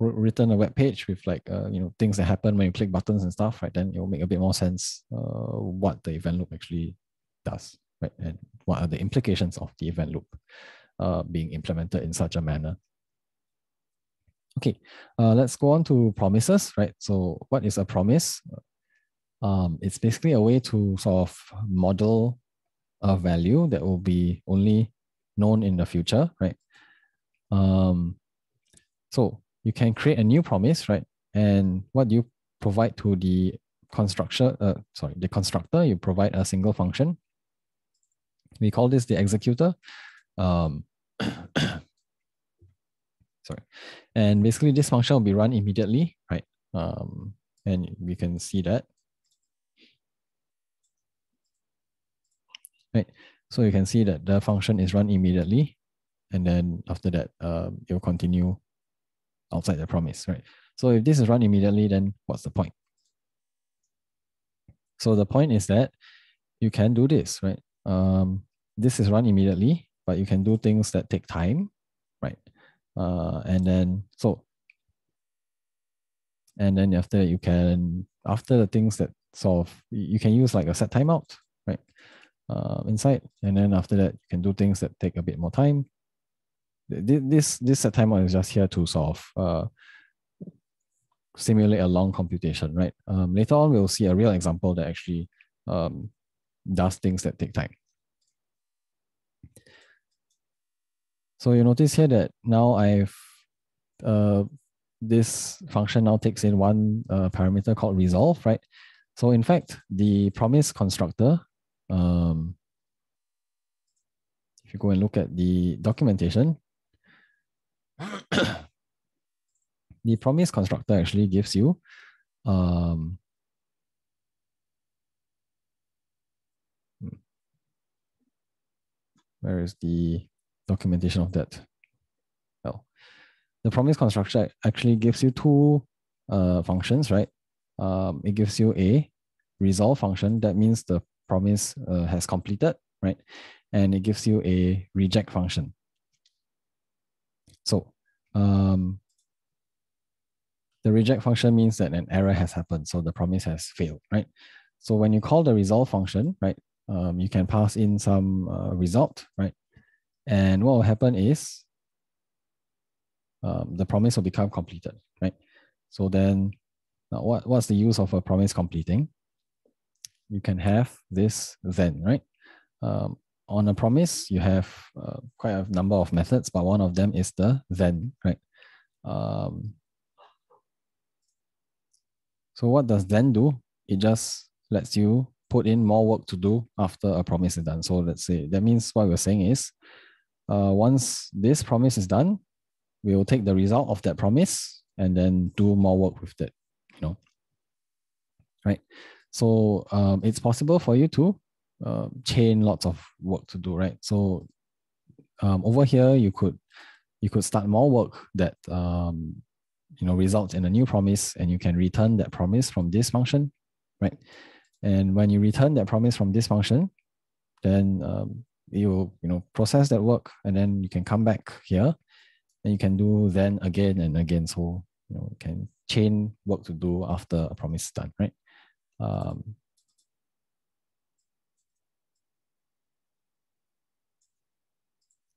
written a web page with like uh, you know things that happen when you click buttons and stuff right then it will make a bit more sense uh, what the event loop actually does right and what are the implications of the event loop uh, being implemented in such a manner. Okay uh, let's go on to promises right? So what is a promise um, it's basically a way to sort of model a value that will be only known in the future right um, so you can create a new promise, right? And what you provide to the constructor, uh, sorry, the constructor, you provide a single function. We call this the executor. Um, sorry. And basically this function will be run immediately, right? Um, and we can see that. Right. So you can see that the function is run immediately. And then after that, um, it will continue outside the promise, right? So if this is run immediately, then what's the point? So the point is that you can do this, right? Um, this is run immediately, but you can do things that take time, right? Uh, and then, so And then after you can, after the things that sort of, you can use like a set timeout, right? Uh, inside. And then after that, you can do things that take a bit more time. This, this set timeout is just here to sort of uh, simulate a long computation, right? Um, later on, we'll see a real example that actually um, does things that take time. So you notice here that now I've, uh, this function now takes in one uh, parameter called resolve, right? So in fact, the promise constructor, um, if you go and look at the documentation, the promise constructor actually gives you um, where is the documentation of that? Well, the promise constructor actually gives you two uh, functions, right? Um, it gives you a resolve function. That means the promise uh, has completed, right? And it gives you a reject function. So um, the reject function means that an error has happened, so the promise has failed, right? So when you call the resolve function, right, um, you can pass in some uh, result, right? And what will happen is um, the promise will become completed, right? So then what, what's the use of a promise completing? You can have this then, right? Um, on a promise, you have uh, quite a number of methods, but one of them is the then, right? Um, so what does then do? It just lets you put in more work to do after a promise is done. So let's say that means what we're saying is uh, once this promise is done, we will take the result of that promise and then do more work with that, you know. Right. So um, it's possible for you to uh, chain lots of work to do, right? So um, over here, you could you could start more work that um, you know results in a new promise, and you can return that promise from this function, right? And when you return that promise from this function, then um, you you know process that work, and then you can come back here, and you can do then again and again. So you know you can chain work to do after a promise is done, right? Um,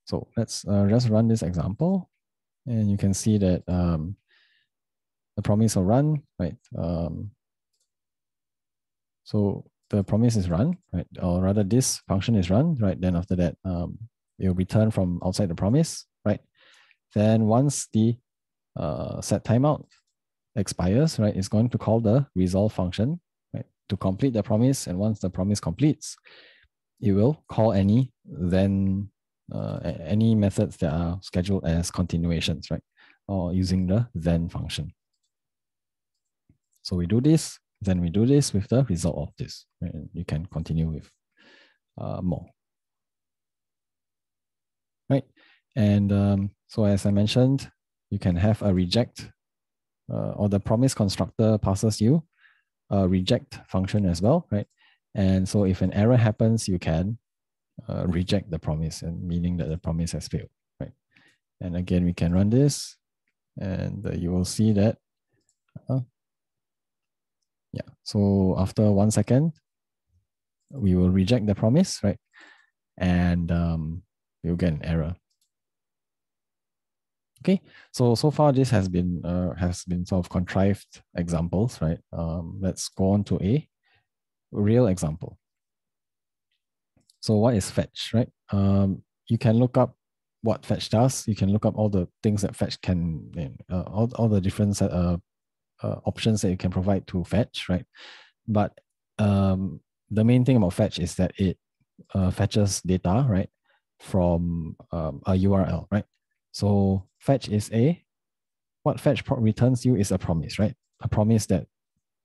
so let's uh, just run this example, and you can see that um, the promise will run, right? Um, so the promise is run, right? Or rather this function is run, right? Then after that, um, it will return from outside the promise, right? Then once the uh, set timeout expires, right, it's going to call the resolve function, to complete the promise. And once the promise completes, it will call any then uh, any methods that are scheduled as continuations, right, or using the then function. So we do this, then we do this with the result of this. And you can continue with uh, more. Right. And um, so as I mentioned, you can have a reject uh, or the promise constructor passes you a reject function as well, right? And so if an error happens, you can uh, reject the promise and meaning that the promise has failed, right? And again, we can run this and uh, you will see that uh, yeah. So after one second, we will reject the promise, right? And um, we'll get an error. Okay, so so far this has been uh, has been sort of contrived examples, right? Um, let's go on to a real example. So what is fetch, right? Um, you can look up what fetch does. You can look up all the things that fetch can, uh, all, all the different uh, uh, options that you can provide to fetch, right? But um, the main thing about fetch is that it uh, fetches data, right, from um, a URL, right? So fetch is a, what fetch returns you is a promise, right? A promise that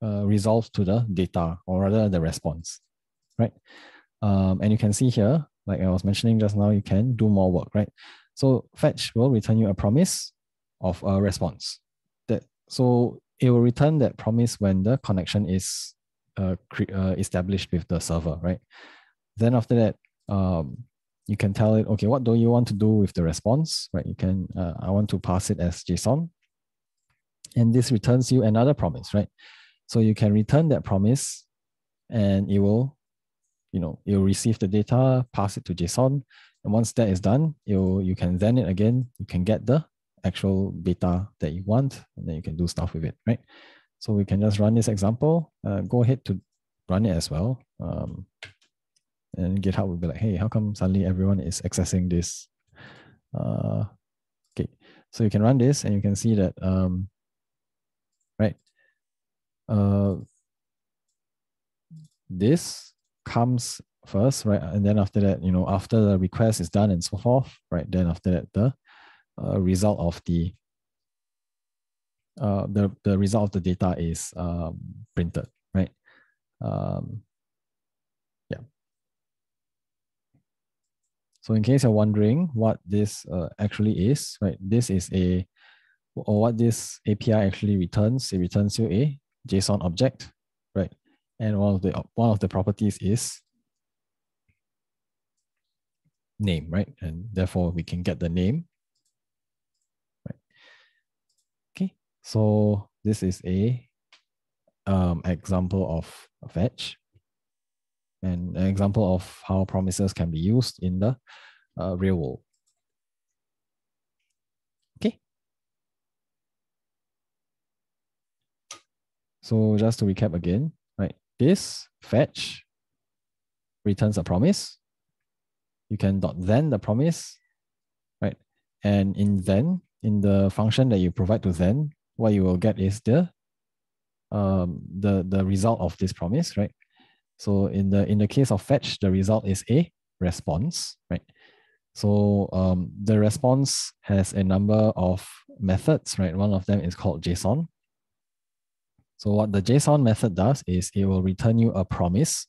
uh, resolves to the data or rather the response, right? Um, and you can see here, like I was mentioning just now, you can do more work, right? So fetch will return you a promise of a response. That so it will return that promise when the connection is uh, uh, established with the server, right? Then after that, um, you can tell it, okay, what do you want to do with the response, right? You can, uh, I want to pass it as JSON. And this returns you another promise, right? So you can return that promise and it will, you know, you'll receive the data, pass it to JSON. And once that is done, you you can then it again, you can get the actual data that you want, and then you can do stuff with it, right? So we can just run this example. Uh, go ahead to run it as well. Um, and GitHub will be like, hey, how come suddenly everyone is accessing this? Uh, okay, so you can run this and you can see that, um, right? Uh, this comes first, right? And then after that, you know, after the request is done and so forth, right? Then after that, the uh, result of the uh, the the result of the data is um, printed, right? Um, So in case you're wondering what this uh, actually is, right? This is a or what this API actually returns. It returns you a JSON object, right? And one of the one of the properties is name, right? And therefore we can get the name. Right. Okay, so this is a um, example of a fetch and an example of how promises can be used in the uh, real world. Okay. So just to recap again, right? This fetch returns a promise you can dot then the promise, right? And in then, in the function that you provide to then, what you will get is the um, the the result of this promise, right? So in the in the case of fetch, the result is a response, right? So um, the response has a number of methods, right? One of them is called JSON. So what the JSON method does is it will return you a promise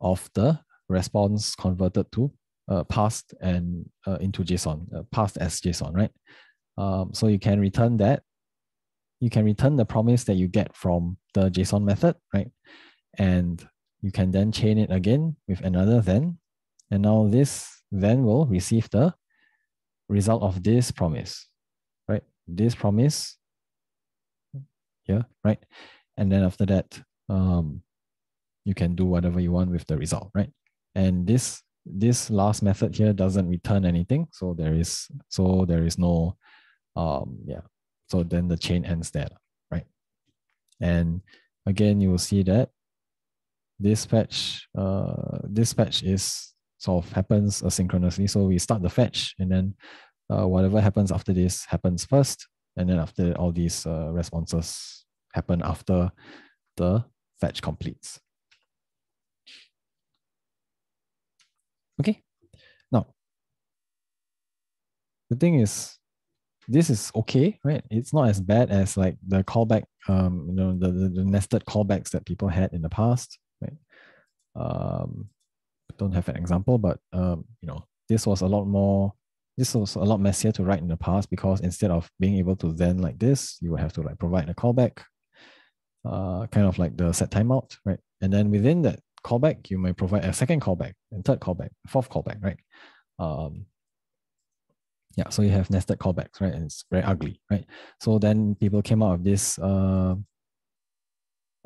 of the response converted to uh, passed and uh, into JSON, uh, passed as JSON, right? Um, so you can return that. You can return the promise that you get from the JSON method, right? And you can then chain it again with another then. And now this then will receive the result of this promise, right? This promise here, right? And then after that, um, you can do whatever you want with the result, right? And this this last method here doesn't return anything. So there is so there is no um yeah. So then the chain ends there, right? And again, you will see that this fetch uh this fetch is sort of happens asynchronously. So we start the fetch and then uh, whatever happens after this happens first. And then after all these uh, responses happen after the fetch completes. Okay. Now, the thing is, this is okay, right? It's not as bad as like the callback, um, you know, the, the, the nested callbacks that people had in the past? Um, don't have an example, but um, you know, this was a lot more. This was a lot messier to write in the past because instead of being able to then like this, you would have to like provide a callback, uh, kind of like the set timeout, right? And then within that callback, you may provide a second callback and third callback, fourth callback, right? Um, yeah, so you have nested callbacks, right? And it's very ugly, right? So then people came out of this, uh,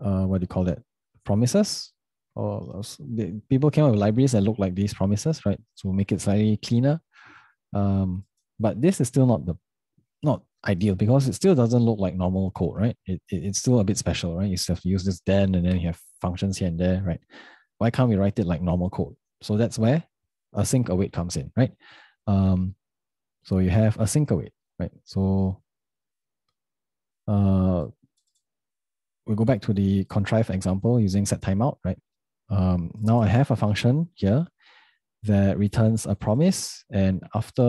uh, what do you call that? Promises, or the, people came up with libraries that look like these promises, right? To make it slightly cleaner. Um, but this is still not the not ideal because it still doesn't look like normal code, right? It, it, it's still a bit special, right? You still have to use this then and then you have functions here and there, right? Why can't we write it like normal code? So that's where a async await comes in, right? Um, so you have a async await, right? So uh, we go back to the contrive example using set timeout, right? Um, now I have a function here that returns a promise, and after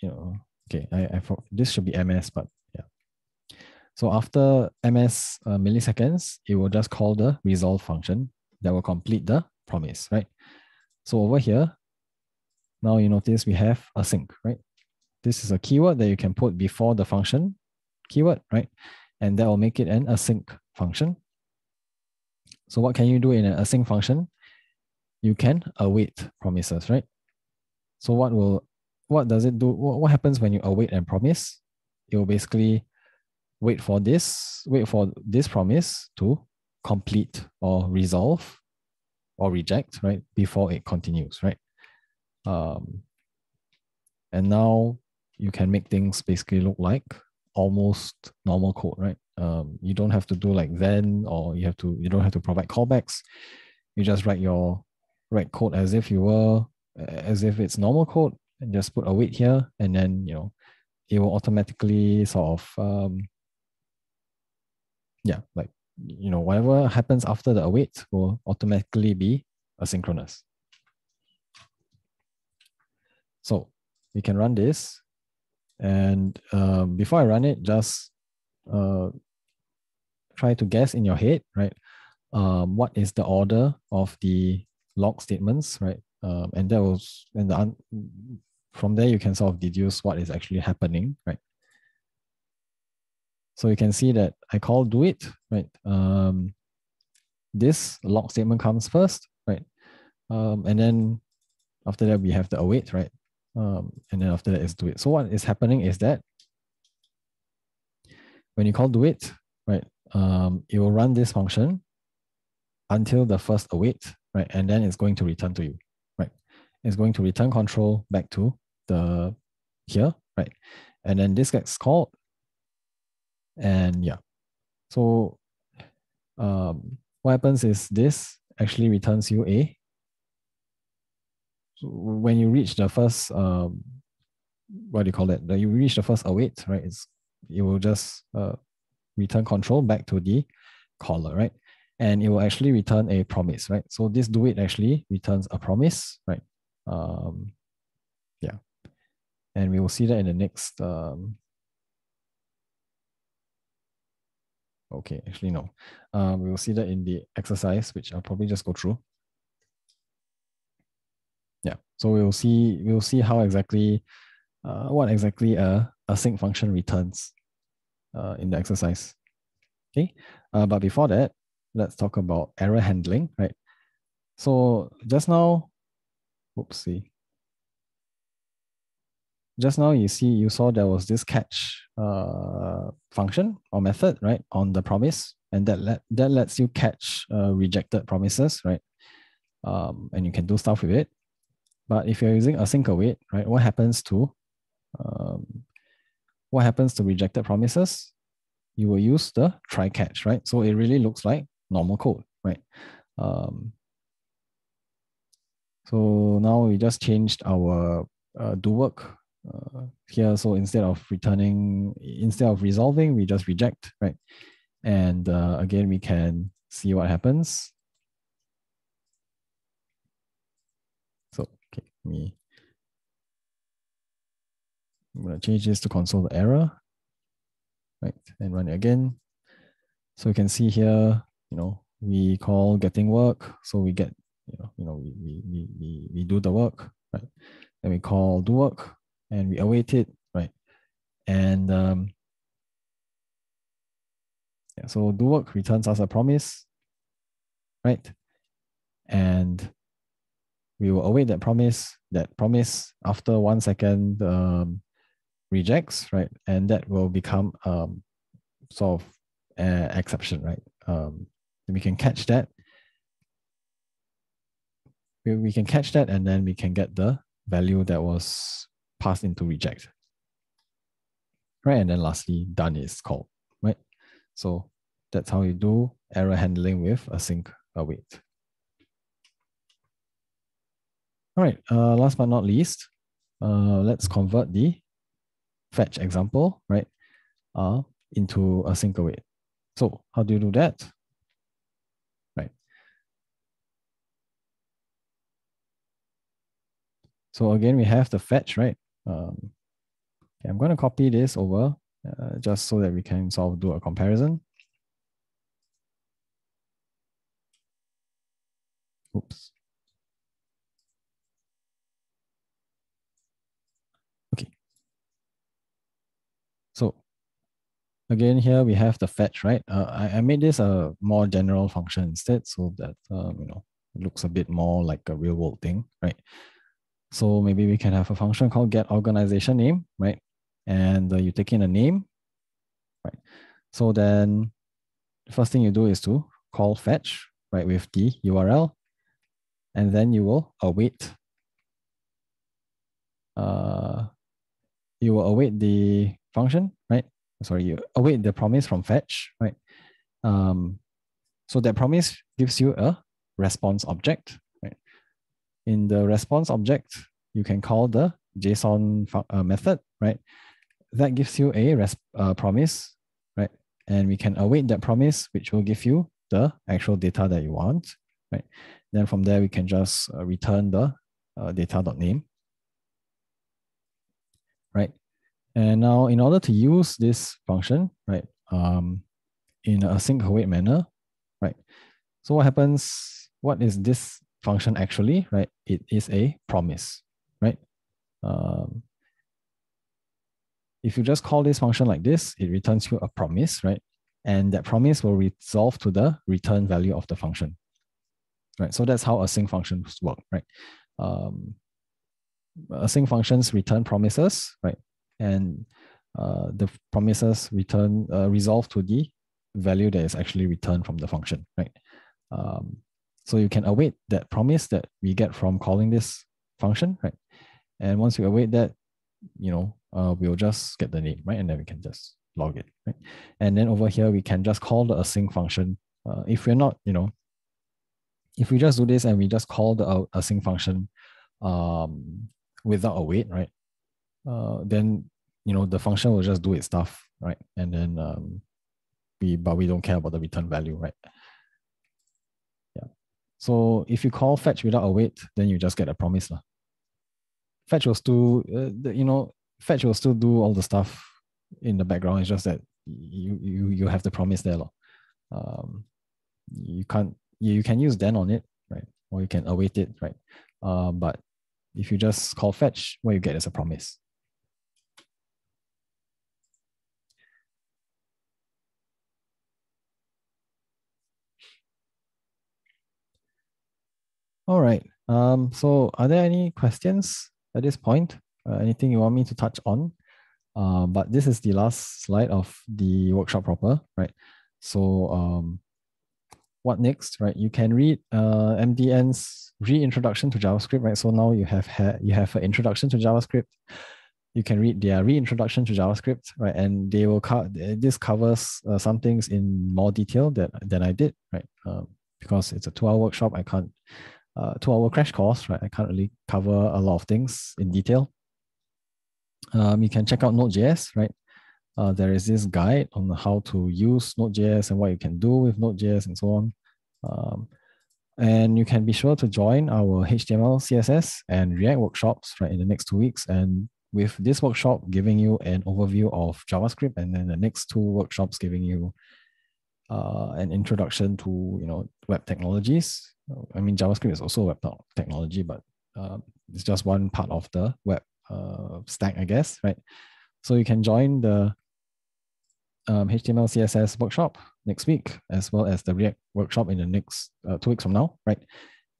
you know Okay, I, I this should be ms, but yeah. So after ms uh, milliseconds, it will just call the resolve function that will complete the promise, right? So over here, now you notice we have async, right? This is a keyword that you can put before the function keyword, right? And that will make it an async function. So what can you do in an async function? You can await promises, right? So what will what does it do? What, what happens when you await and promise? It will basically wait for this, wait for this promise to complete or resolve or reject, right? Before it continues, right? Um, and now you can make things basically look like almost normal code, right? Um, you don't have to do like then, or you have to, you don't have to provide callbacks. You just write your write code as if you were, as if it's normal code and just put await here. And then, you know, it will automatically sort of, um, yeah, like, you know, whatever happens after the await will automatically be asynchronous. So we can run this. And um, before I run it, just uh, try to guess in your head, right? Um, what is the order of the log statements, right? Um, and that was, and the, from there you can sort of deduce what is actually happening, right? So you can see that I call do it, right? Um, this log statement comes first, right? Um, and then after that we have the await, right? Um, and then after that is do it. So what is happening is that when you call do it, right, um, it will run this function until the first await, right? And then it's going to return to you, right? It's going to return control back to the here, right? And then this gets called. And yeah, so um, what happens is this actually returns you a so when you reach the first um, what do you call it? You reach the first await, right? It's it will just uh, return control back to the caller, right? And it will actually return a promise, right? So this do it actually returns a promise, right? Um, yeah, and we will see that in the next. Um, okay, actually no, um, we will see that in the exercise, which I'll probably just go through. Yeah, so we'll see we'll see how exactly uh, what exactly a async function returns uh, in the exercise. Okay, uh, but before that, let's talk about error handling, right? So just now, oopsie. Just now you see you saw there was this catch uh, function or method, right, on the promise, and that let that lets you catch uh, rejected promises, right? Um, and you can do stuff with it. But if you're using async await, right, what happens to um, what happens to rejected promises? You will use the try catch, right? So it really looks like normal code, right? Um, so now we just changed our uh, do work uh, here. So instead of returning, instead of resolving, we just reject, right? And uh, again, we can see what happens. So okay, me. I'm going to change this to console error, right? And run it again. So you can see here, you know, we call getting work. So we get, you know, you know, we, we, we, we, we do the work, right? Then we call do work and we await it, right? And um, yeah, so do work returns us a promise, right? And we will await that promise. That promise after one second um, rejects, right? And that will become um, sort of an exception, right? Um, we can catch that. We, we can catch that and then we can get the value that was passed into reject. Right, and then lastly, done is called, right? So that's how you do error handling with async await. All right, uh, last but not least, uh, let's convert the fetch example, right, uh, into async await. So how do you do that? Right. So again, we have the fetch, right? Um, okay, I'm going to copy this over uh, just so that we can sort of do a comparison. Oops. So again, here we have the fetch, right? Uh, I, I made this a more general function instead so that, um, you know, it looks a bit more like a real world thing, right? So maybe we can have a function called get organization name, right? And uh, you take in a name, right? So then the first thing you do is to call fetch, right, with the URL, and then you will await. Uh, you will await the function, right? Sorry, you await the promise from fetch, right? Um, so that promise gives you a response object, right? In the response object, you can call the JSON uh, method, right? That gives you a res uh, promise, right? And we can await that promise, which will give you the actual data that you want, right? Then from there, we can just uh, return the uh, data.name, right? And now in order to use this function, right, um, in a async await manner, right? So what happens, what is this function actually, right? It is a promise, right? Um, if you just call this function like this, it returns you a promise, right? And that promise will resolve to the return value of the function, right? So that's how async functions work, right? Um, async functions return promises, right? And uh, the promises return uh, resolve to the value that is actually returned from the function, right? Um, so you can await that promise that we get from calling this function, right? And once you await that, you know, uh, we'll just get the name, right? And then we can just log it, right? And then over here, we can just call the async function. Uh, if we're not, you know, if we just do this and we just call the uh, async function um, without await, right? Uh, then, you know, the function will just do its stuff, right? And then um, we, but we don't care about the return value, right? Yeah. So if you call fetch without await, then you just get a promise. Lah. Fetch will still, uh, you know, fetch will still do all the stuff in the background. It's just that you you you have the promise there. Um, you can't you, you can use then on it, right? Or you can await it, right? Uh, but if you just call fetch, what you get is a promise. All right. Um, so are there any questions at this point? Uh, anything you want me to touch on? Uh, but this is the last slide of the workshop proper, right? So um, what next, right? You can read uh, MDN's reintroduction to JavaScript, right? So now you have ha you have an introduction to JavaScript. You can read their reintroduction to JavaScript, right? And they will co this covers uh, some things in more detail that than I did, right? Um, because it's a two-hour workshop, I can't uh, two-hour crash course, right? I can't really cover a lot of things in detail. Um, you can check out Node.js, right? Uh, there is this guide on how to use Node.js and what you can do with Node.js and so on. Um, and you can be sure to join our HTML, CSS, and React workshops right in the next two weeks. And with this workshop giving you an overview of JavaScript, and then the next two workshops giving you uh, an introduction to you know web technologies. I mean, JavaScript is also web technology, but uh, it's just one part of the web uh, stack, I guess, right? So you can join the um, HTML, CSS workshop next week, as well as the React workshop in the next uh, two weeks from now, right?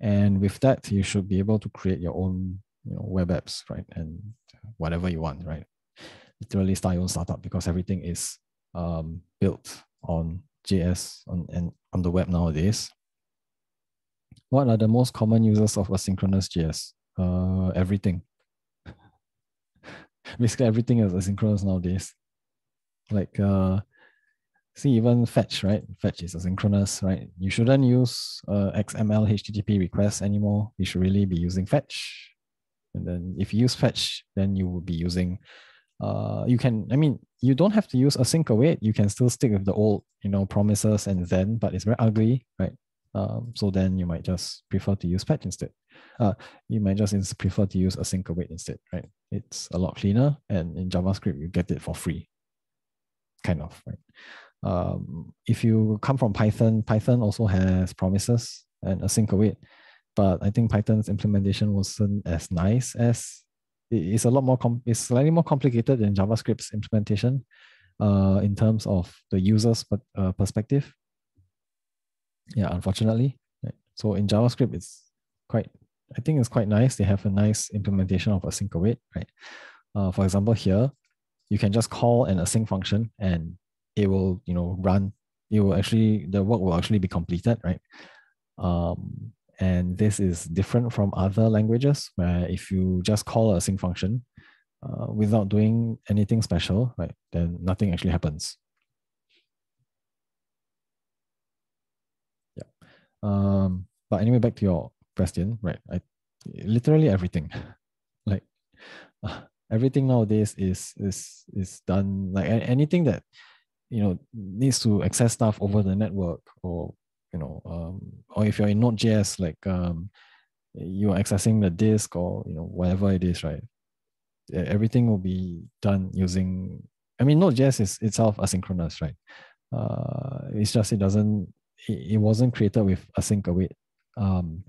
And with that, you should be able to create your own, you know, web apps, right? And whatever you want, right? Literally start your own startup because everything is um, built on JS on and on the web nowadays. What are the most common users of asynchronous JS? Uh, everything. Basically, everything is asynchronous nowadays. Like, uh, see, even fetch, right? Fetch is asynchronous, right? You shouldn't use uh, XML HTTP requests anymore. You should really be using fetch. And then if you use fetch, then you will be using uh, you can, I mean, you don't have to use async await. You can still stick with the old, you know, promises and then, but it's very ugly, right? Um, so then you might just prefer to use fetch instead. Uh, you might just prefer to use async await instead, right? It's a lot cleaner, and in JavaScript you get it for free, kind of, right? Um, if you come from Python, Python also has promises and async await, but I think Python's implementation wasn't as nice as it's a lot more it's slightly more complicated than JavaScript's implementation uh, in terms of the user's uh, perspective. Yeah, unfortunately. So in JavaScript, it's quite, I think it's quite nice. They have a nice implementation of async await, right? Uh, for example, here, you can just call an async function and it will, you know, run. It will actually the work will actually be completed, right? Um, and this is different from other languages where if you just call a async function uh, without doing anything special, right, then nothing actually happens. Um, but anyway, back to your question, right? I literally everything, like uh, everything nowadays is is is done like anything that you know needs to access stuff over the network or you know um, or if you're in node.js like um, you're accessing the disk or you know whatever it is right? Everything will be done using i mean node.js is itself asynchronous right? Uh, it's just it doesn't it, it wasn't created with async await um,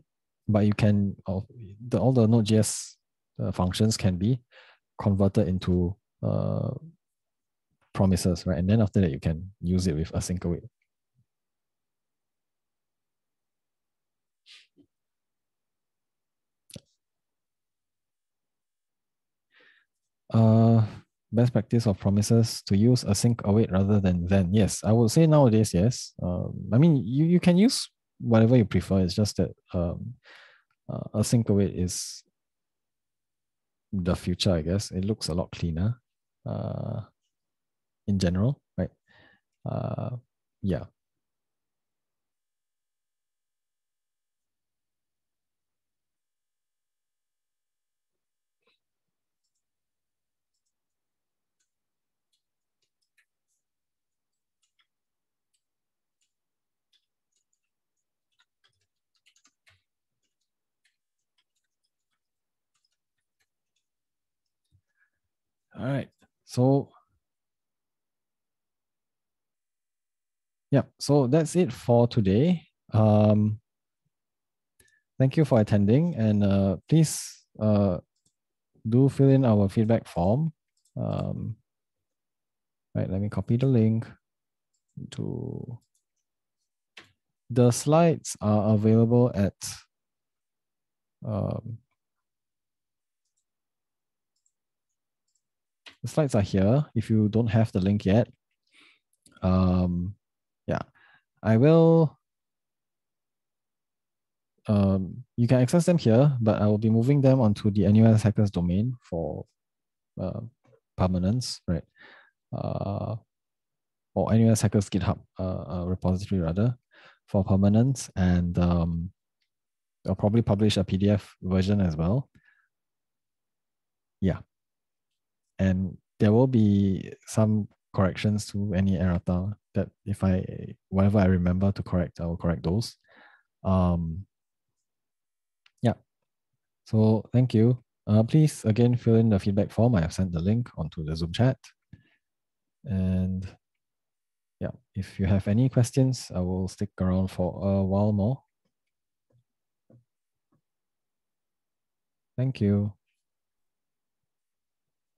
but you can all the, all the node.js uh, functions can be converted into uh, promises right? And then after that you can use it with async await Uh, best practice of promises to use a async await rather than then. Yes, I would say nowadays, yes. Um, I mean, you, you can use whatever you prefer. It's just that um, uh, async await is the future, I guess. It looks a lot cleaner uh, in general, right? Uh, yeah. All right. So yeah, so that's it for today. Um, thank you for attending and uh, please uh, do fill in our feedback form. Um, right, let me copy the link to the slides are available at um, the slides are here. If you don't have the link yet, um, yeah, I will. Um, you can access them here, but I will be moving them onto the NUS Hackers domain for uh, permanence, right? Uh, or NUS Hackers GitHub uh, uh, repository rather for permanence, and um, I'll probably publish a PDF version as well. Yeah and there will be some corrections to any errata that if I whatever I remember to correct, I will correct those. Um, yeah. So thank you. Uh, please again fill in the feedback form. I have sent the link onto the Zoom chat. And yeah, if you have any questions, I will stick around for a while more. Thank you.